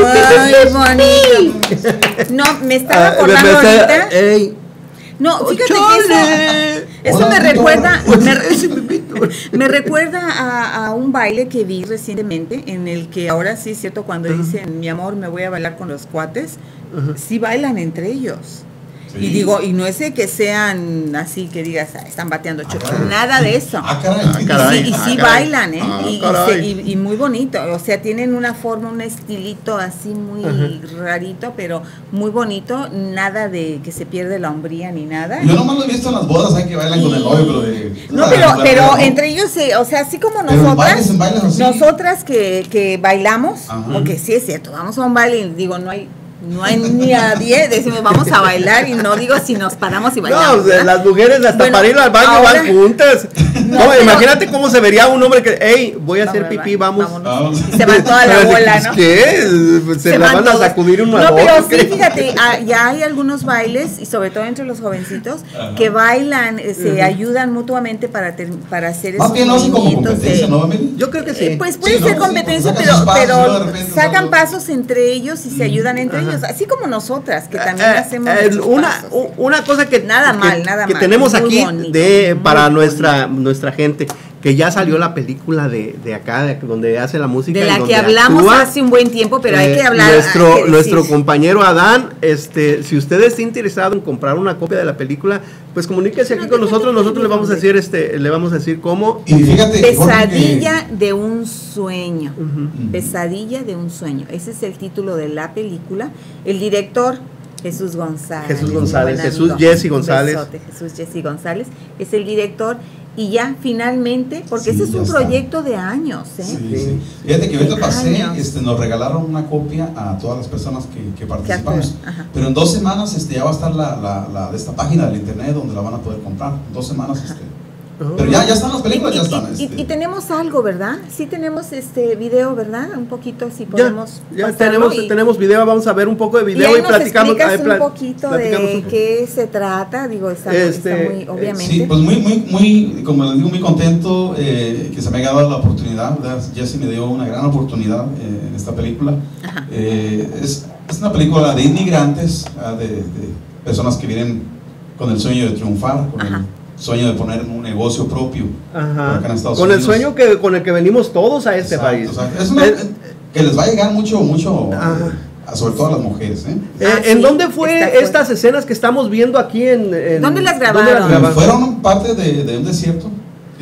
Ay, bonito. No, me estaba Ah, acordando ahorita. Ey, No, fíjate que eso, eso me recuerda, me, me recuerda a, a un baile que vi recientemente, en el que ahora sí es cierto, cuando dicen, mi amor, me voy a bailar con los cuates, sí bailan entre ellos. Y digo, y no es de que sean así que digas, "Ah, están bateando chocho, nada de eso. Ah, caray. Ah, caray. Y sí, y sí Ah, caray. bailan, ¿eh? Ah, y, y y- y muy bonito. O sea, tienen una forma, un estilito así muy rarito, pero muy bonito. Nada de que se pierde la hombría ni nada. Yo nomás lo he visto en las bodas, ¿saben? Que bailan con el novio, pero de. No, pero, entre ellos, se- o sea, así como nosotras, bailes, en bailes así. nosotras que, que bailamos, Ajá. porque sí es cierto, vamos a un baile y digo, no hay, no hay ni a 10, decimos vamos a bailar y no digo si nos paramos y bailamos. No, las mujeres hasta Bueno, para ir al baño ahora- van juntas. No, imagínate cómo se vería un hombre que, hey, voy a hacer pipí, vamos. Y se van toda la bola, ¿no? ¿Qué? Se, la van van a sacudir uno No, pero otro. sí, ¿qué? fíjate, ah, ya hay algunos bailes, y sobre todo entre los jovencitos, que bailan, eh, se ayudan mutuamente para, ter- para hacer Más esos movimientos competencia, de- ¿no? Yo creo que sí. Eh, Pues puede Sí, ser ¿no? competencia, Sí, pero, sacan sus pasos, pero sacan pasos entre ellos y se ayudan entre ellos, así como nosotras, que también Eh, hacemos eh, nuestros una, pasos. una cosa que Nada que- mal, nada que mal, tenemos muy aquí bonito, de para bonito. nuestra nuestra gente que ya salió la película de, de acá de donde hace la música de la que hablamos actúa. hace un buen tiempo, pero hay Eh, que hablar. Nuestro, que nuestro compañero Adán, este, si usted está interesado en comprar una copia de la película, pues comuníquese aquí con nosotros, nosotros le vamos a decir, este, le vamos a decir cómo. Y fíjate. Jorge, Pesadilla de un sueño. Pesadilla de un sueño. Ese es el título de la película. El director, Jesús González. Jesús González, Jesús. Jesse González. besote, Jesús Jesse González. Es el director y ya finalmente, porque ese es un proyecto de años. ¿eh? Sí, Fíjate que ahorita pasé, este, nos regalaron una copia a todas las personas que, que participamos. Pero en dos semanas este, ya va a estar la, la, la, de esta página del internet donde la van a poder comprar. Dos semanas. Este, pero ya, ya están las películas, y, ya están. Y, este. y, tenemos algo, ¿verdad? Sí tenemos este video, ¿verdad? Un poquito, si podemos. Ya, tenemos, tenemos video, vamos a ver un poco de video y, platicamos. Ahí un poquito de qué se trata, digo, está, este, muy, obviamente. Sí, pues muy, muy, muy, como les digo, muy contento eh, que se me haya dado la oportunidad, ¿verdad? Jesse me dio una gran oportunidad eh, en esta película. Eh, es, es, una película de inmigrantes, de, de, personas que vienen con el sueño de triunfar, con el sueño de poner un negocio propio Ajá. con el sueño que con el que venimos todos a este país Es una, que les va a llegar mucho mucho sobre todo a las mujeres ¿eh? Eh, ah, ¿en dónde fue estas escenas que estamos viendo aquí en, en ¿dónde las grabaron? fueron parte de, de un desierto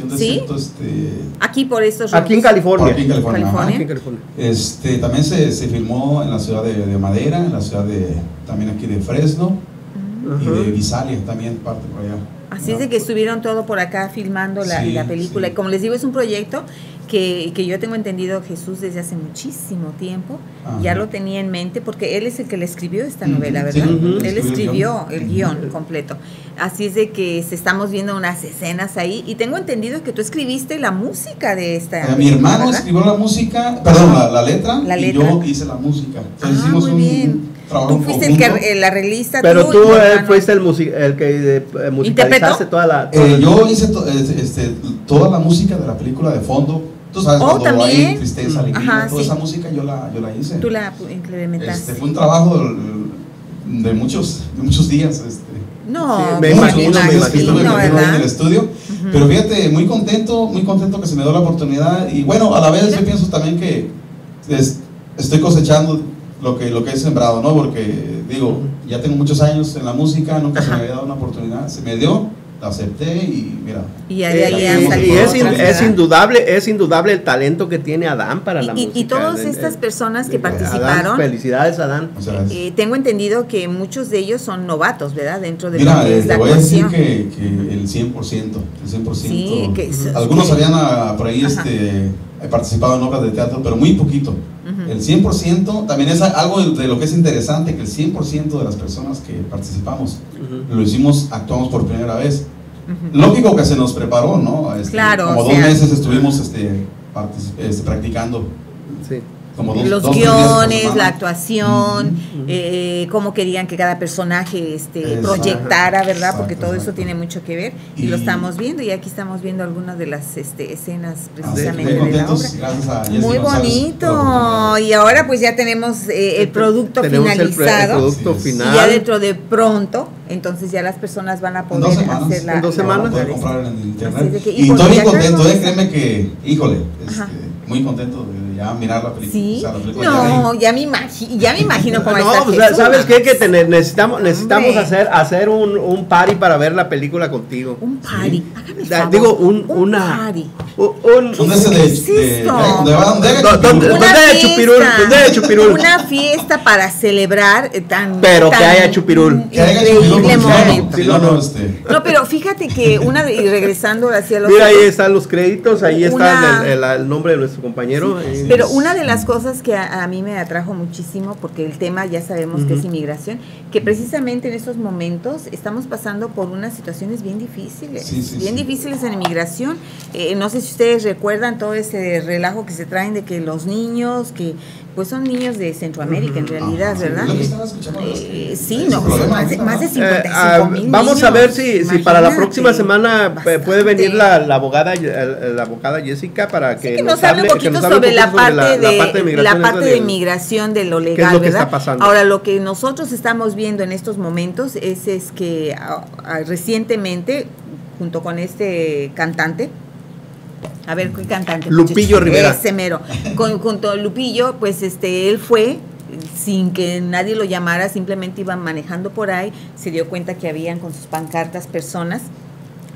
un desierto, ¿Sí? este, aquí por estos aquí en California aquí en California, California. Aquí en California. Este, también se, se, filmó en la ciudad de, de, Madera en la ciudad de también aquí de Fresno y de Visalia también parte por allá Así es de que estuvieron todo por acá filmando la, la película. Y como les digo, es un proyecto que, que, yo tengo entendido Jesús desde hace muchísimo tiempo. Ya lo tenía en mente porque él es el que le escribió esta novela, ¿verdad? Él escribió el guion completo. Así es de que estamos viendo unas escenas ahí. Y tengo entendido que tú escribiste la música de esta. Eh, mi hermano escribió la música, perdón, la, letra, y yo hice la música. Entonces ah, hicimos muy un, bien tú fuiste el que la arreglista. Pero tú, eh, fuiste el, el que eh, musicalizaste toda la. Eh, yo hice este, toda la música de la película de fondo. Tú sabes, oh, cuando ¿también? hay tristeza, alegría, toda esa música yo la, yo la hice. Tú la implementaste. Este, fue un trabajo de muchos, de muchos días. Este, no, me imagino, me imagino. en el estudio. Pero fíjate, muy contento, muy contento que se me dio la oportunidad. Y bueno, a la vez yo pienso también que estoy cosechando lo que, lo que he sembrado, ¿no? Porque digo, ya tengo muchos años en la música, nunca se me había dado una oportunidad, se me dio, la acepté y mira. Y, ahí, es, es, indudable, es indudable el talento que tiene Adán para la música. Y todas estas personas que participaron. felicidades Adán. Eh, tengo entendido que muchos de ellos son novatos, ¿verdad? Dentro de mira, eh, voy a decir que, que, el 100%, el 100%. Sí, que, algunos habían ah, por ahí este, participado en obras de teatro, pero muy poquito. El 100% también es algo de lo que es interesante, que el 100% de las personas que participamos lo hicimos, actuamos por primera vez. Lógico que se nos preparó, ¿no? Este, claro. Como dos meses estuvimos este, este, practicando. Sí los guiones, la actuación, eh, cómo querían que cada personaje este, proyectara, ¿verdad? Porque todo eso tiene mucho que ver y, lo estamos viendo y aquí estamos viendo algunas de las este, escenas precisamente de la obra. Muy bonito. Y ahora pues ya tenemos eh, el producto finalizado. y ya dentro de pronto entonces ya las personas van a poder hacer la, en dos semanas. Comprar en internet. Y, estoy muy contento, ¿eh? créeme que, híjole, este, muy contento de ya mirar la película. ¿Sí? no, ya me, imagino, ya me imagino cómo No, pues, ¿sabes qué? Que necesitamos, necesitamos hacer, hacer un, un party para ver la película contigo. Un party. Digo, un, una. Party. Un, ¿Dónde es de, ¿Dónde chupirul? ¿Dónde chupirul? Una fiesta para celebrar eh, tan. Pero que haya chupirul. Que haya chupirul. momento. no, no, este. no, pero fíjate que una. Y regresando hacia los. Mira, ahí están los créditos, ahí está el, nombre de nuestro compañero. Pero una de las cosas que a, mí me atrajo muchísimo, porque el tema ya sabemos que es inmigración, que precisamente en estos momentos estamos pasando por unas situaciones bien difíciles, bien difíciles en inmigración. Eh, no sé si ustedes recuerdan todo ese relajo que se traen de que los niños, que pues son niños de Centroamérica en realidad, ¿verdad? Eh, sí, no, más de, más de 55 eh, ah, mil Vamos a ver si, si para la próxima semana puede venir la, la, abogada la abogada Jessica para que, nos, hable un poquito sobre, la, parte de, la, parte de, inmigración de lo legal, ¿verdad? Ahora lo que nosotros estamos viendo en estos momentos es, es que ah, ah, recientemente junto con este cantante a ver, ¿qué cantante? Lupillo Rivera. Ese mero. Con, junto a Lupillo, pues este, él fue sin que nadie lo llamara, simplemente iban manejando por ahí, se dio cuenta que habían con sus pancartas personas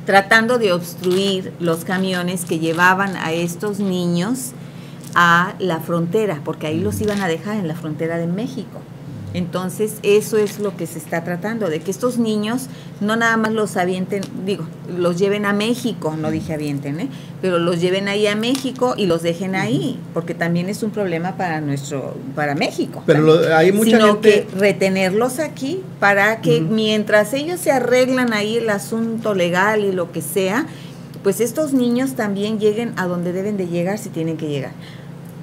tratando de obstruir los camiones que llevaban a estos niños a la frontera, porque ahí los iban a dejar en la frontera de México. Entonces, eso es lo que se está tratando, de que estos niños no nada más los avienten, digo, los lleven a México, no dije avienten, ¿eh? pero los lleven ahí a México y los dejen ahí, porque también es un problema para nuestro, para México. Pero hay mucha sino que retenerlos aquí para que mientras ellos se arreglan ahí el asunto legal y lo que sea, pues estos niños también lleguen a donde deben de llegar si tienen que llegar.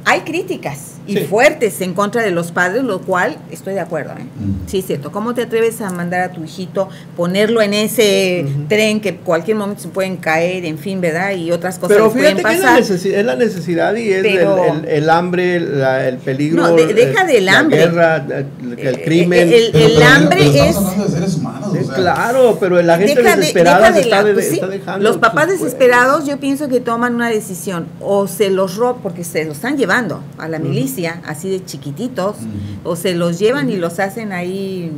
Hay críticas, y fuertes en contra de los padres, lo cual estoy de acuerdo. ¿eh? Sí, es cierto. ¿Cómo te atreves a mandar a tu hijito, ponerlo en ese tren que cualquier momento se pueden caer, en fin, ¿verdad? Y otras cosas Pero fíjate que es la, necesidad y es el, hambre, el peligro. No, deja del hambre. La guerra, el, crimen. El, hambre es. Claro, pero la gente desesperada se está, pues dejando. Los papás desesperados, yo pienso que toman una decisión. O se los roban, porque se los están llevando a la milicia así de chiquititos, o se los llevan y los hacen ahí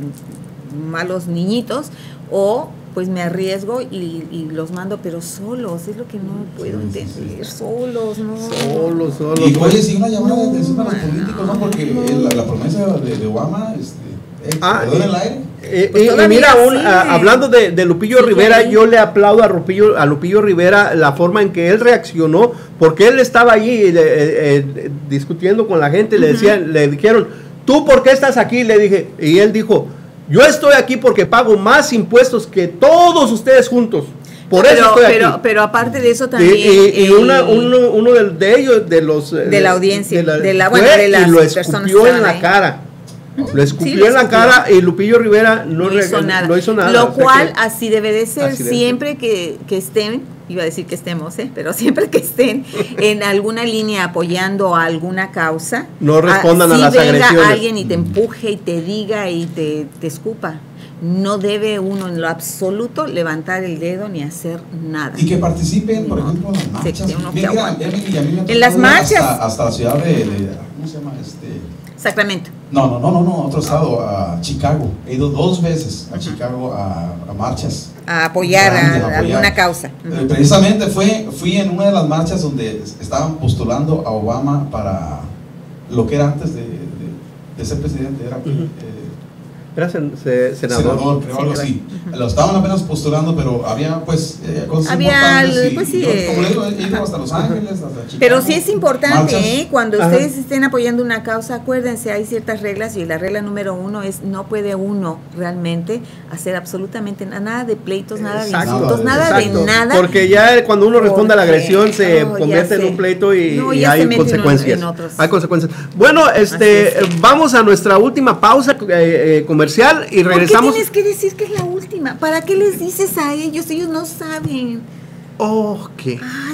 malos niñitos, o pues me arriesgo y, los mando, pero solos, es lo que no puedo entender, solos, ¿no? Solos, solos. Y oye, sí una llamada de atención para los políticos, ¿no? Porque la, promesa de, Obama, este, eh, ah, el aire. Eh, pues y, mira, hablando de, Lupillo Rivera, yo le aplaudo a Lupillo, a Lupillo Rivera la forma en que él reaccionó, porque él estaba allí eh, eh, discutiendo con la gente, le decían, le dijeron, ¿tú por qué estás aquí? Le dije, y él dijo, yo estoy aquí porque pago más impuestos que todos ustedes juntos. Por eso estoy pero, Pero aparte de eso también. Y, uno, uno de, ellos, de los. De la audiencia, de, la, bueno, de las y lo escupió en la cara. Lo escupió en la cara y Lupillo Rivera no, hizo, nada. Lo cual así debe de ser siempre Que, estén, iba a decir que estemos, ¿eh? pero siempre que estén en alguna línea apoyando a alguna causa. No respondan a las venga alguien y te empuje y te diga y te, te escupa no debe uno en lo absoluto levantar el dedo ni hacer nada. Y que participen, por ejemplo, en las marchas. en las marchas. Hasta, la ciudad de, ¿cómo se llama? Este, Sacramento. No, no, no, no, no, otro estado, a Chicago. He ido dos veces a Chicago a, marchas. A apoyar a, alguna causa. Eh, precisamente fue, fui en una de las marchas donde estaban postulando a Obama para lo que era antes de, ser presidente, era era senador. Senador, creo, algo así. Lo estaban apenas postulando, pero había pues eh, cosas había, pues sí, como le digo, he ido hasta Los Ángeles, hasta Chicago. Pero sí es importante, ¿eh? cuando ustedes estén apoyando una causa, acuérdense, hay ciertas reglas y la regla número uno es no puede uno realmente hacer absolutamente nada de pleitos, nada de insultos, nada de nada. Porque ya cuando uno responde a la agresión se convierte en un pleito y, hay consecuencias. hay consecuencias. Bueno, este, vamos a nuestra última pausa eh, comercial y regresamos. ¿Por qué tienes que decir que es la última? ¿Para qué les dices a ellos? Ellos no saben. Ok.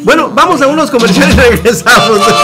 bueno, vamos a unos comerciales y regresamos.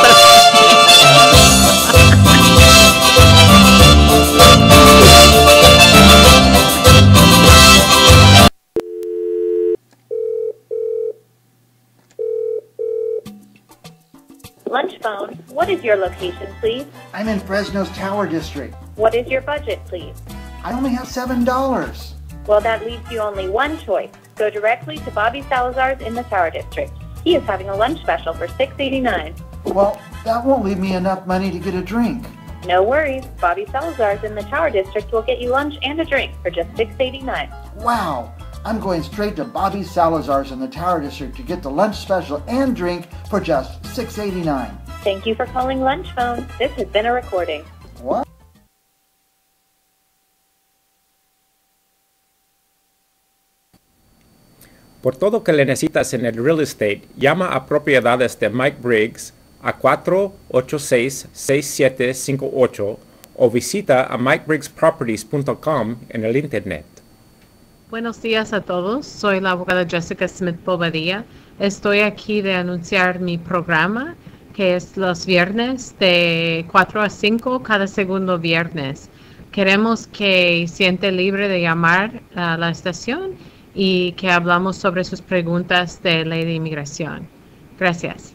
Lunch phone, what is your location, please? I'm in Fresno's Tower District. What is your budget, please? I only have $7. Well, that leaves you only one choice. Go directly to Bobby Salazar's in the Tower District. He is having a lunch special for $6.89. Well, that won't leave me enough money to get a drink. No worries. Bobby Salazar's in the Tower District will get you lunch and a drink for just $6.89. Wow. I'm going straight to Bobby Salazar's in the Tower District to get the lunch special and drink for just $6.89. Thank you for calling Lunch Phone. This has been a recording. What? Por todo que le necesitas en el real estate, llama a propiedades de Mike Briggs a 486-6758 o visita a mikebriggsproperties.com en el internet. Buenos días a todos, soy la abogada Jessica Smith Bobadilla. Estoy aquí de anunciar mi programa que es los viernes de 4 a 5 cada segundo viernes. Queremos que siente libre de llamar a la estación y que hablamos sobre sus preguntas de ley de inmigración. Gracias.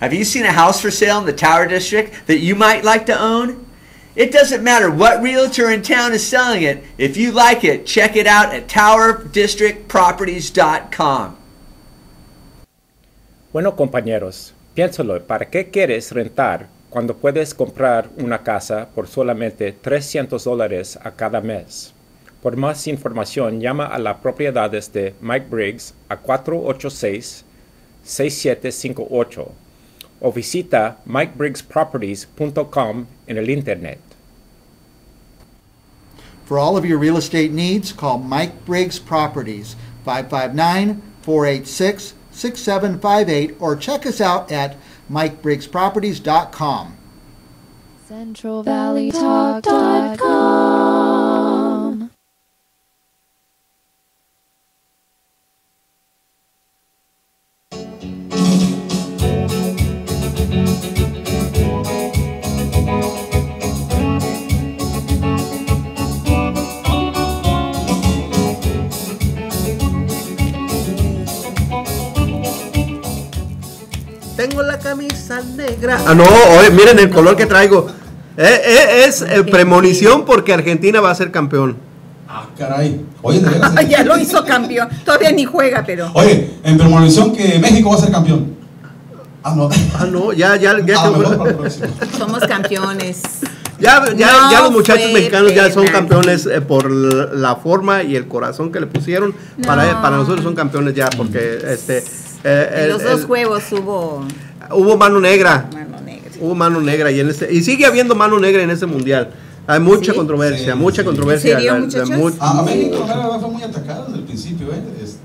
Have you seen a house for sale in the Tower District that you might like to own? It doesn't matter what realtor in town is selling it. If you like it, check it out at towerdistrictproperties.com. Bueno, compañeros, piénsalo, ¿para qué quieres rentar cuando puedes comprar una casa por solamente 300 dólares a cada mes. Por más información, llama a las propiedades de Mike Briggs a 486-6758 o visita mikebriggsproperties.com en el internet. For all of your real estate needs, call Mike Briggs Properties 559-486-6758 or check us out at MikeBriggsProperties.com. CentralValleyTalk.com. oye, miren el color que traigo. Eh, eh, es eh, premonición porque Argentina va a ser campeón. Ah, caray. Oye, de veras. ya lo hizo campeón. Todavía ni juega, pero. Oye, en premonición que México va a ser campeón. Ah, no. Ah, no, ya, ya. ya Ah, mejor para el próximo. Somos campeones. Ya, ya, No ya los muchachos mexicanos ya son campeones eh, por la forma y el corazón que le pusieron. Para, No. para nosotros son campeones ya porque este eh, En el- los dos el- juegos hubo hubo mano negra. mano negra. Hubo mano negra y en ese y sigue habiendo mano negra en ese mundial. Hay mucha ¿Sí? controversia, Sí, mucha sí. controversia. ¿En serio, La- la- muchachos? mu- A, México la fue muy atacado desde el principio, ¿eh? Este,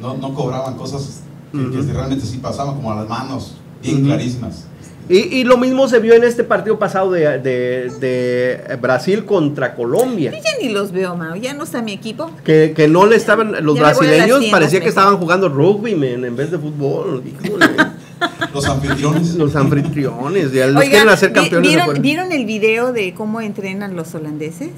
no, no cobraban cosas que, que Ujú. realmente sí pasaban, como a las manos, bien Ujú. clarísimas. Y, y lo mismo se vio en este partido pasado de, de- de Brasil contra Colombia. Yo ya ni los veo, Mao. Ya no está mi equipo. Que, que no le estaban, los Ya brasileños tiendas parecía que mejor. estaban jugando rugby man, en vez de fútbol. Híjole. Los anfitriones. los anfitriones, ya los Oigan, quieren hacer ¿vi- campeones. ¿vieron. ¿Vieron el video de cómo entrenan los holandeses?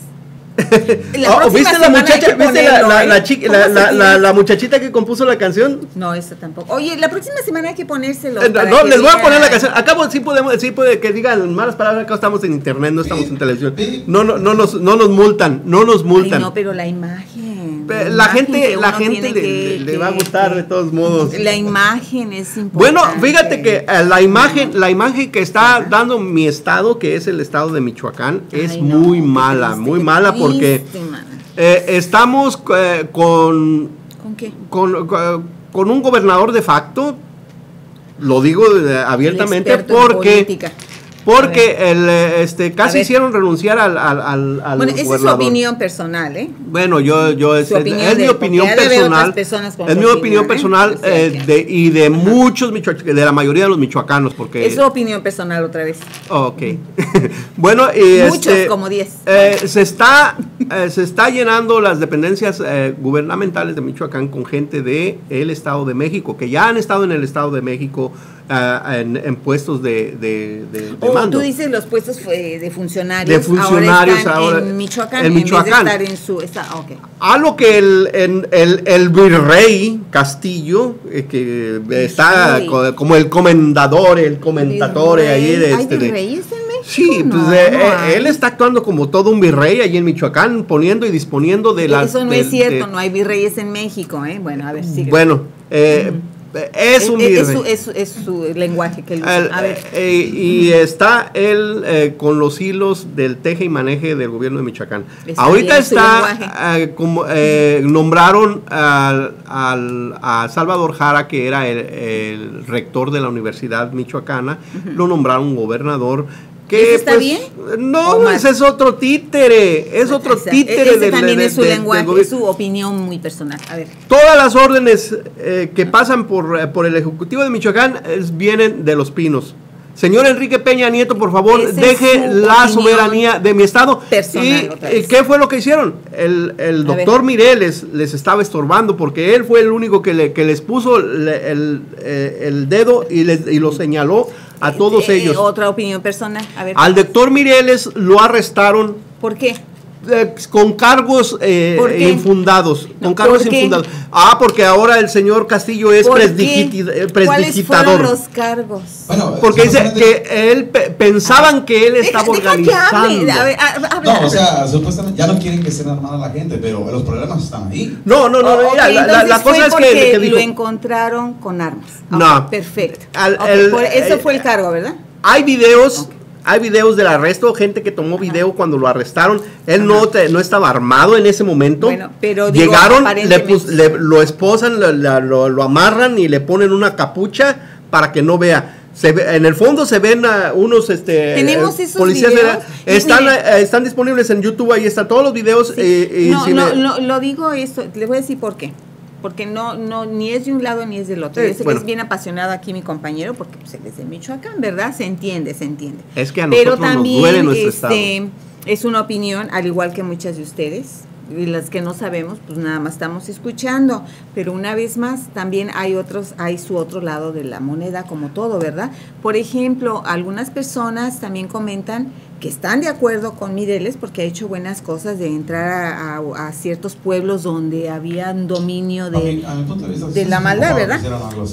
Próxima ¿Viste la muchacha, viste la, ponerlo, la- ¿eh? la chica- ¿Cómo la- se la- tira? la- la muchachita que compuso la canción? No, eso tampoco. Oye, la próxima semana hay que ponérselo. Eh, no, que les voy a poner la canción. Acabo, sí podemos, sí puede que digan malas palabras, acá estamos en internet, no estamos en televisión. No, no, no nos, no nos multan, no nos Ay, multan. no, pero la imagen. La imagen gente, la gente le, que- le que- va a gustar de todos modos. La imagen es importante. Bueno, fíjate que eh, la imagen, la imagen que está dando mi estado, que es el estado de Michoacán, es Ay, no, muy qué mala, muy mala porque eh, estamos eh, con, ¿Con qué? con, con- con un gobernador de facto, lo digo eh, abiertamente porque. Porque el, eh, este casi hicieron renunciar al, al, al, al Bueno, esa es su opinión personal, ¿eh? Bueno, yo, yo es, mi opinión haber personal. Es mi opinión opinión, ¿eh? personal eh, de, y de muchos michoacanos, de la mayoría de los michoacanos, porque. Es su opinión personal otra vez. Ok. bueno, y Muchos, este, como 10. eh, se está eh, se está llenando las dependencias eh, gubernamentales de Michoacán con gente de el Estado de México que ya han estado en el Estado de México ah, en, en puestos de, de, de- de O mando. tú dices los puestos de funcionarios. De funcionarios ahora, están ahora- en Michoacán. en Michoacán. vez de estar en su. está- ok. A lo que el, el, el- el virrey Castillo, eh, que está Sí. como el comendador, el comentatore ahí de ¿Hay este. en México? Sí, pues No, eh, no eh, hay. él está actuando como todo un virrey allí en Michoacán, poniendo y disponiendo de las. Eso no de- es cierto, de- no hay virreyes en México, ¿eh? Bueno, a ver, sigue. Bueno, eh, es un es, virrey. su, es su- es su lenguaje que él usa. El- a ver. eh, y está él eh, con los hilos del teje y maneje del gobierno de Michoacán. Está Ahorita está, eh, como, eh, nombraron al, al- a Salvador Jara, que era el, el rector de la Universidad Michoacana, lo nombraron gobernador. Que, ¿Eso está pues, bien? No, ese es otro títere, es otro sea, títere ese del- también del- es su lenguaje, es su opinión muy personal. A ver. Todas las órdenes eh, que pasan por, eh, por el Ejecutivo de Michoacán es- vienen de los pinos. Señor Enrique Peña Nieto, por favor, deje la soberanía de mi estado. personal, ¿Y eh, qué fue lo que hicieron? El, el doctor. Mireles les estaba estorbando porque él fue el único que, le- que les puso el, eh, el dedo y, les, y lo señaló a todos Eh, ellos. Otra opinión personal. A ver. Al doctor Mireles lo arrestaron ¿Por qué? Eh, con cargos eh, infundados, con No, cargos infundados. Ah, porque ahora el señor Castillo es ¿Por presdigiti- qué? eh, ¿Cuáles fueron presdigitador. los cargos? Bueno, Porque dice que él pe- pensaban que él estaba Deja- deja que hable. organizando. A ver, a-. No, o sea, supuestamente ya no quieren que estén armada la gente, pero los problemas están ahí. No, no, no, Oh, mira, la, cosa es que, que dijo, lo encontraron con armas. No. Perfecto. Al- Ok, el- por- eso eh, fue el cargo, ¿verdad? hay videos, Hay videos del arresto, gente que tomó video cuando lo arrestaron. Él no, no estaba armado en ese momento. Bueno, pero Llegaron, le, lo esposan, lo, lo, amarran y le ponen una capucha para que no vea. Se en el fondo se ven unos este, ¿Tenemos esos policías videos? están, eh, están disponibles en YouTube, ahí están todos los videos. Eh, no, lo digo esto, les voy a decir por qué porque no, no, ni es de un lado ni es del otro. Yo sé que es bien apasionado aquí mi compañero, porque pues, él es de Michoacán, ¿verdad? Se entiende, se entiende. Es que a nosotros Pero también, nos duele nuestro este, es una opinión, al igual que muchas de ustedes, y las que no sabemos, pues nada más estamos escuchando. Pero una vez más, también hay otros, hay su otro lado de la moneda, como todo, ¿verdad? Por ejemplo, algunas personas también comentan que están de acuerdo con Mireles porque ha hecho buenas cosas de entrar a, ciertos pueblos donde había un dominio de, de, la maldad, ¿verdad?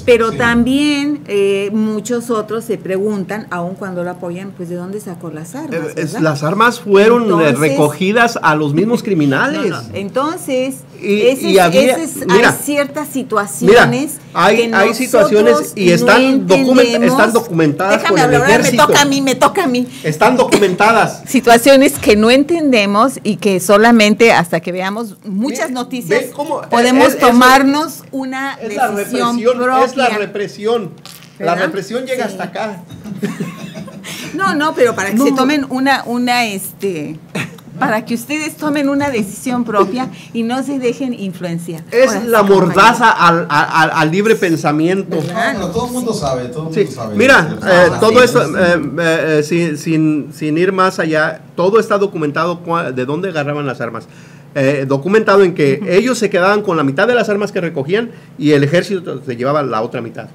Pero también eh, muchos otros se preguntan, aun cuando lo apoyan, pues de dónde sacó las armas. Eh, las armas fueron eh, recogidas a los mismos criminales. Entonces, y, hay ciertas situaciones. Hay, hay situaciones y están, están documentadas Déjame hablar, me toca a mí, me toca a mí. Están documentadas. situaciones que no entendemos y que solamente hasta que veamos muchas noticias podemos tomarnos una decisión propia. Es la represión. La represión llega hasta acá. No, no, pero para que se tomen una, una, este, para que ustedes tomen una decisión propia y no se dejen influenciar. Es la mordaza al, al, libre pensamiento. No, todo el mundo sabe, todo el mundo sabe. Mira, eh, todo esto, eh, eh, sin, sin, sin, ir más allá, todo está documentado de dónde agarraban las armas. documentado en que ellos se quedaban con la mitad de las armas que recogían y el ejército se llevaba la otra mitad.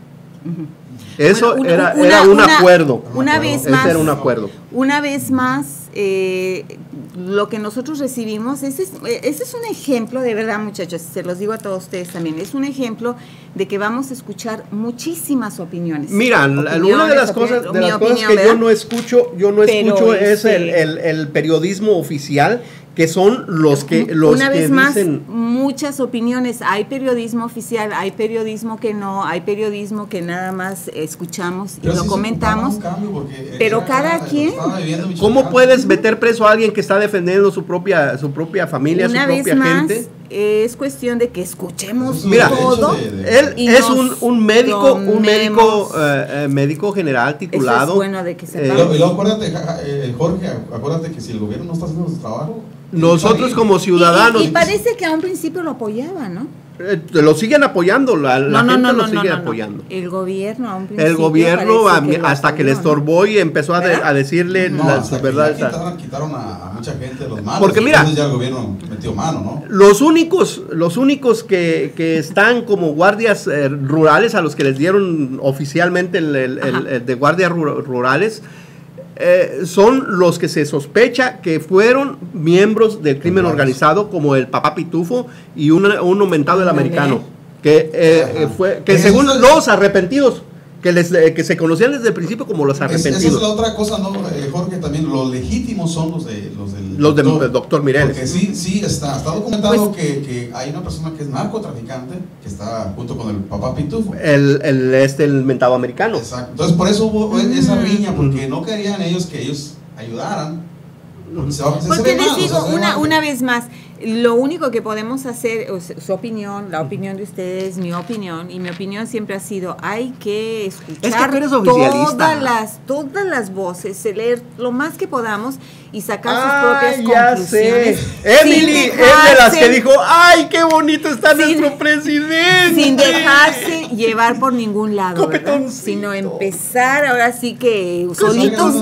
Eso era, era, un acuerdo. Una vez más. Era un acuerdo. Una vez más, eh, lo que nosotros recibimos, ese es, ese es un ejemplo, de verdad muchachos, se los digo a todos ustedes también, es un ejemplo de que vamos a escuchar muchísimas opiniones. Mira, una de las cosas, de las cosas que yo no escucho, yo no escucho es el, este el, el periodismo oficial que son los que los una vez más muchas opiniones hay periodismo oficial hay periodismo que no hay periodismo que nada más escuchamos y lo comentamos pero cada quien cómo puedes meter preso a alguien que está defendiendo su propia su propia familia su propia gente es cuestión de que escuchemos todo. él es un, médico, un médico, eh, eh, médico general titulado. bueno de que se eh, y luego acuérdate, Jorge, acuérdate que si el gobierno no está haciendo su trabajo. Nosotros como ciudadanos. y parece que a un principio lo apoyaba, ¿no? Eh, lo siguen apoyando, la, no, gente no, lo sigue apoyando. El gobierno, a El gobierno, hasta que le estorbó y empezó a, decirle las verdades. Quitaron, quitaron a, mucha gente los malos. Porque mira, ya el gobierno metió mano, ¿no? Los únicos, los únicos que, que están como guardias eh, rurales, a los que les dieron oficialmente el, el de guardias rurales, eh, son los que se sospecha que fueron miembros del crimen organizado, como el papá Pitufo y un, un aumentado del americano, que, eh, fue, que según los arrepentidos que, les, eh, que se conocían desde el principio como los arrepentidos. esa es la otra cosa, ¿no, eh, Jorge? También los legítimos son los, de, los del los doctor, del doctor Mireles. Porque sí, sí, está, está documentado pues que, que, hay una persona que es narcotraficante, que está junto con el papá Pitufo. El, el, este, el mentado americano. Exacto. Entonces, por eso hubo esa mm. riña, porque no querían ellos que ellos ayudaran. Porque, les digo, una, una vez más, lo único que podemos hacer, su opinión, la opinión de ustedes, mi opinión, y mi opinión siempre ha sido, hay que escuchar todas las, todas las voces, leer lo más que podamos y sacar sus propias conclusiones. Emily es de las que dijo, ay, qué bonito está nuestro presidente. Sin dejarse llevar por ningún lado, sino empezar ahora sí que solitos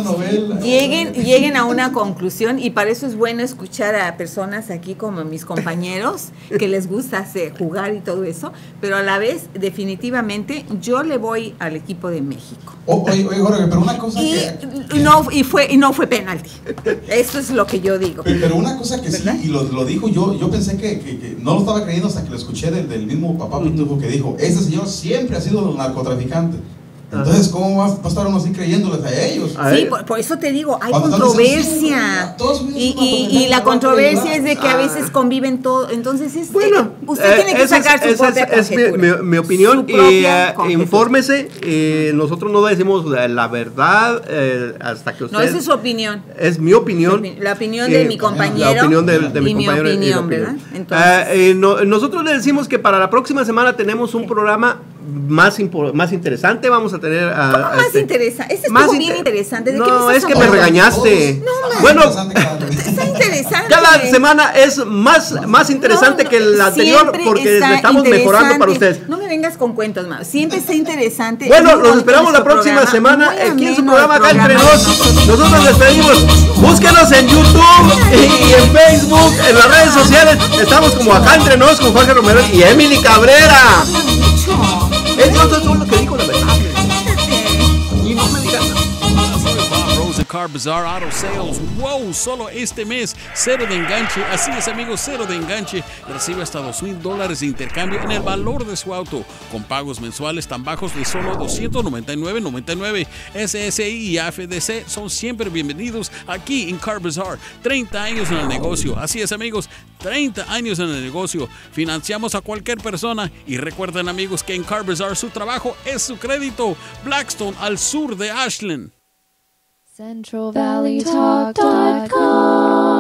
lleguen, lleguen a una conclusión y para eso es bueno escuchar a personas aquí como mis compañeros que les gusta hacer, jugar y todo eso, pero a la vez definitivamente yo le voy al equipo de México. oye, oye, Jorge, pero una cosa y, no y fue y no fue penalti. Eso es lo que yo digo. Pero, una cosa que sí, y lo, lo, dijo yo, yo pensé que, que, no lo estaba creyendo hasta que lo escuché del, del mismo papá Pitufo que dijo, ese señor siempre ha sido un narcotraficante. Entonces, ¿cómo va a estar uno así creyéndoles a ellos? Sí, por, eso te digo, hay controversia. y, y, la controversia es de que a veces conviven todos. Entonces, es, bueno, usted eh, tiene que sacar su propia es, mi, opinión. y eh, infórmese. Eh, nosotros no decimos la verdad hasta que usted. No, esa es su opinión. Es mi opinión. La opinión de mi compañero. La opinión de, mi compañero. Mi opinión, ¿verdad? Entonces. nosotros le decimos que para la próxima semana tenemos un programa más, más interesante. Vamos a tener. A, ¿Cómo más este, interesante? Ese estuvo bien interesante. ¿De no, es que me regañaste. No, bueno, está interesante. Cada semana es más, más interesante que la anterior porque estamos mejorando para ustedes. No me vengas con cuentos más. Siempre está interesante. Bueno, los esperamos la próxima semana aquí en su programa Acá Entre Nos. Nosotros nos despedimos. Búsquenos en YouTube y, en Facebook, en las redes sociales. Estamos como Acá Entre Nos con Jorge Romero y Emily Cabrera. Eso es todo lo que dijo Car Auto Sales. ¡Wow! Solo este mes, cero de enganche. Así es, amigos, cero de enganche. Recibe hasta dos mil dólares de intercambio en el valor de su auto, con pagos mensuales tan bajos de solo 299.99. SSI y AFDC son siempre bienvenidos aquí en Car Bazaar. 30 años en el negocio. Así es, amigos, 30 años en el negocio. Financiamos a cualquier persona y recuerden, amigos, que en Car su trabajo es su crédito. Blackstone al sur de Ashland. CentralValleyTalk.com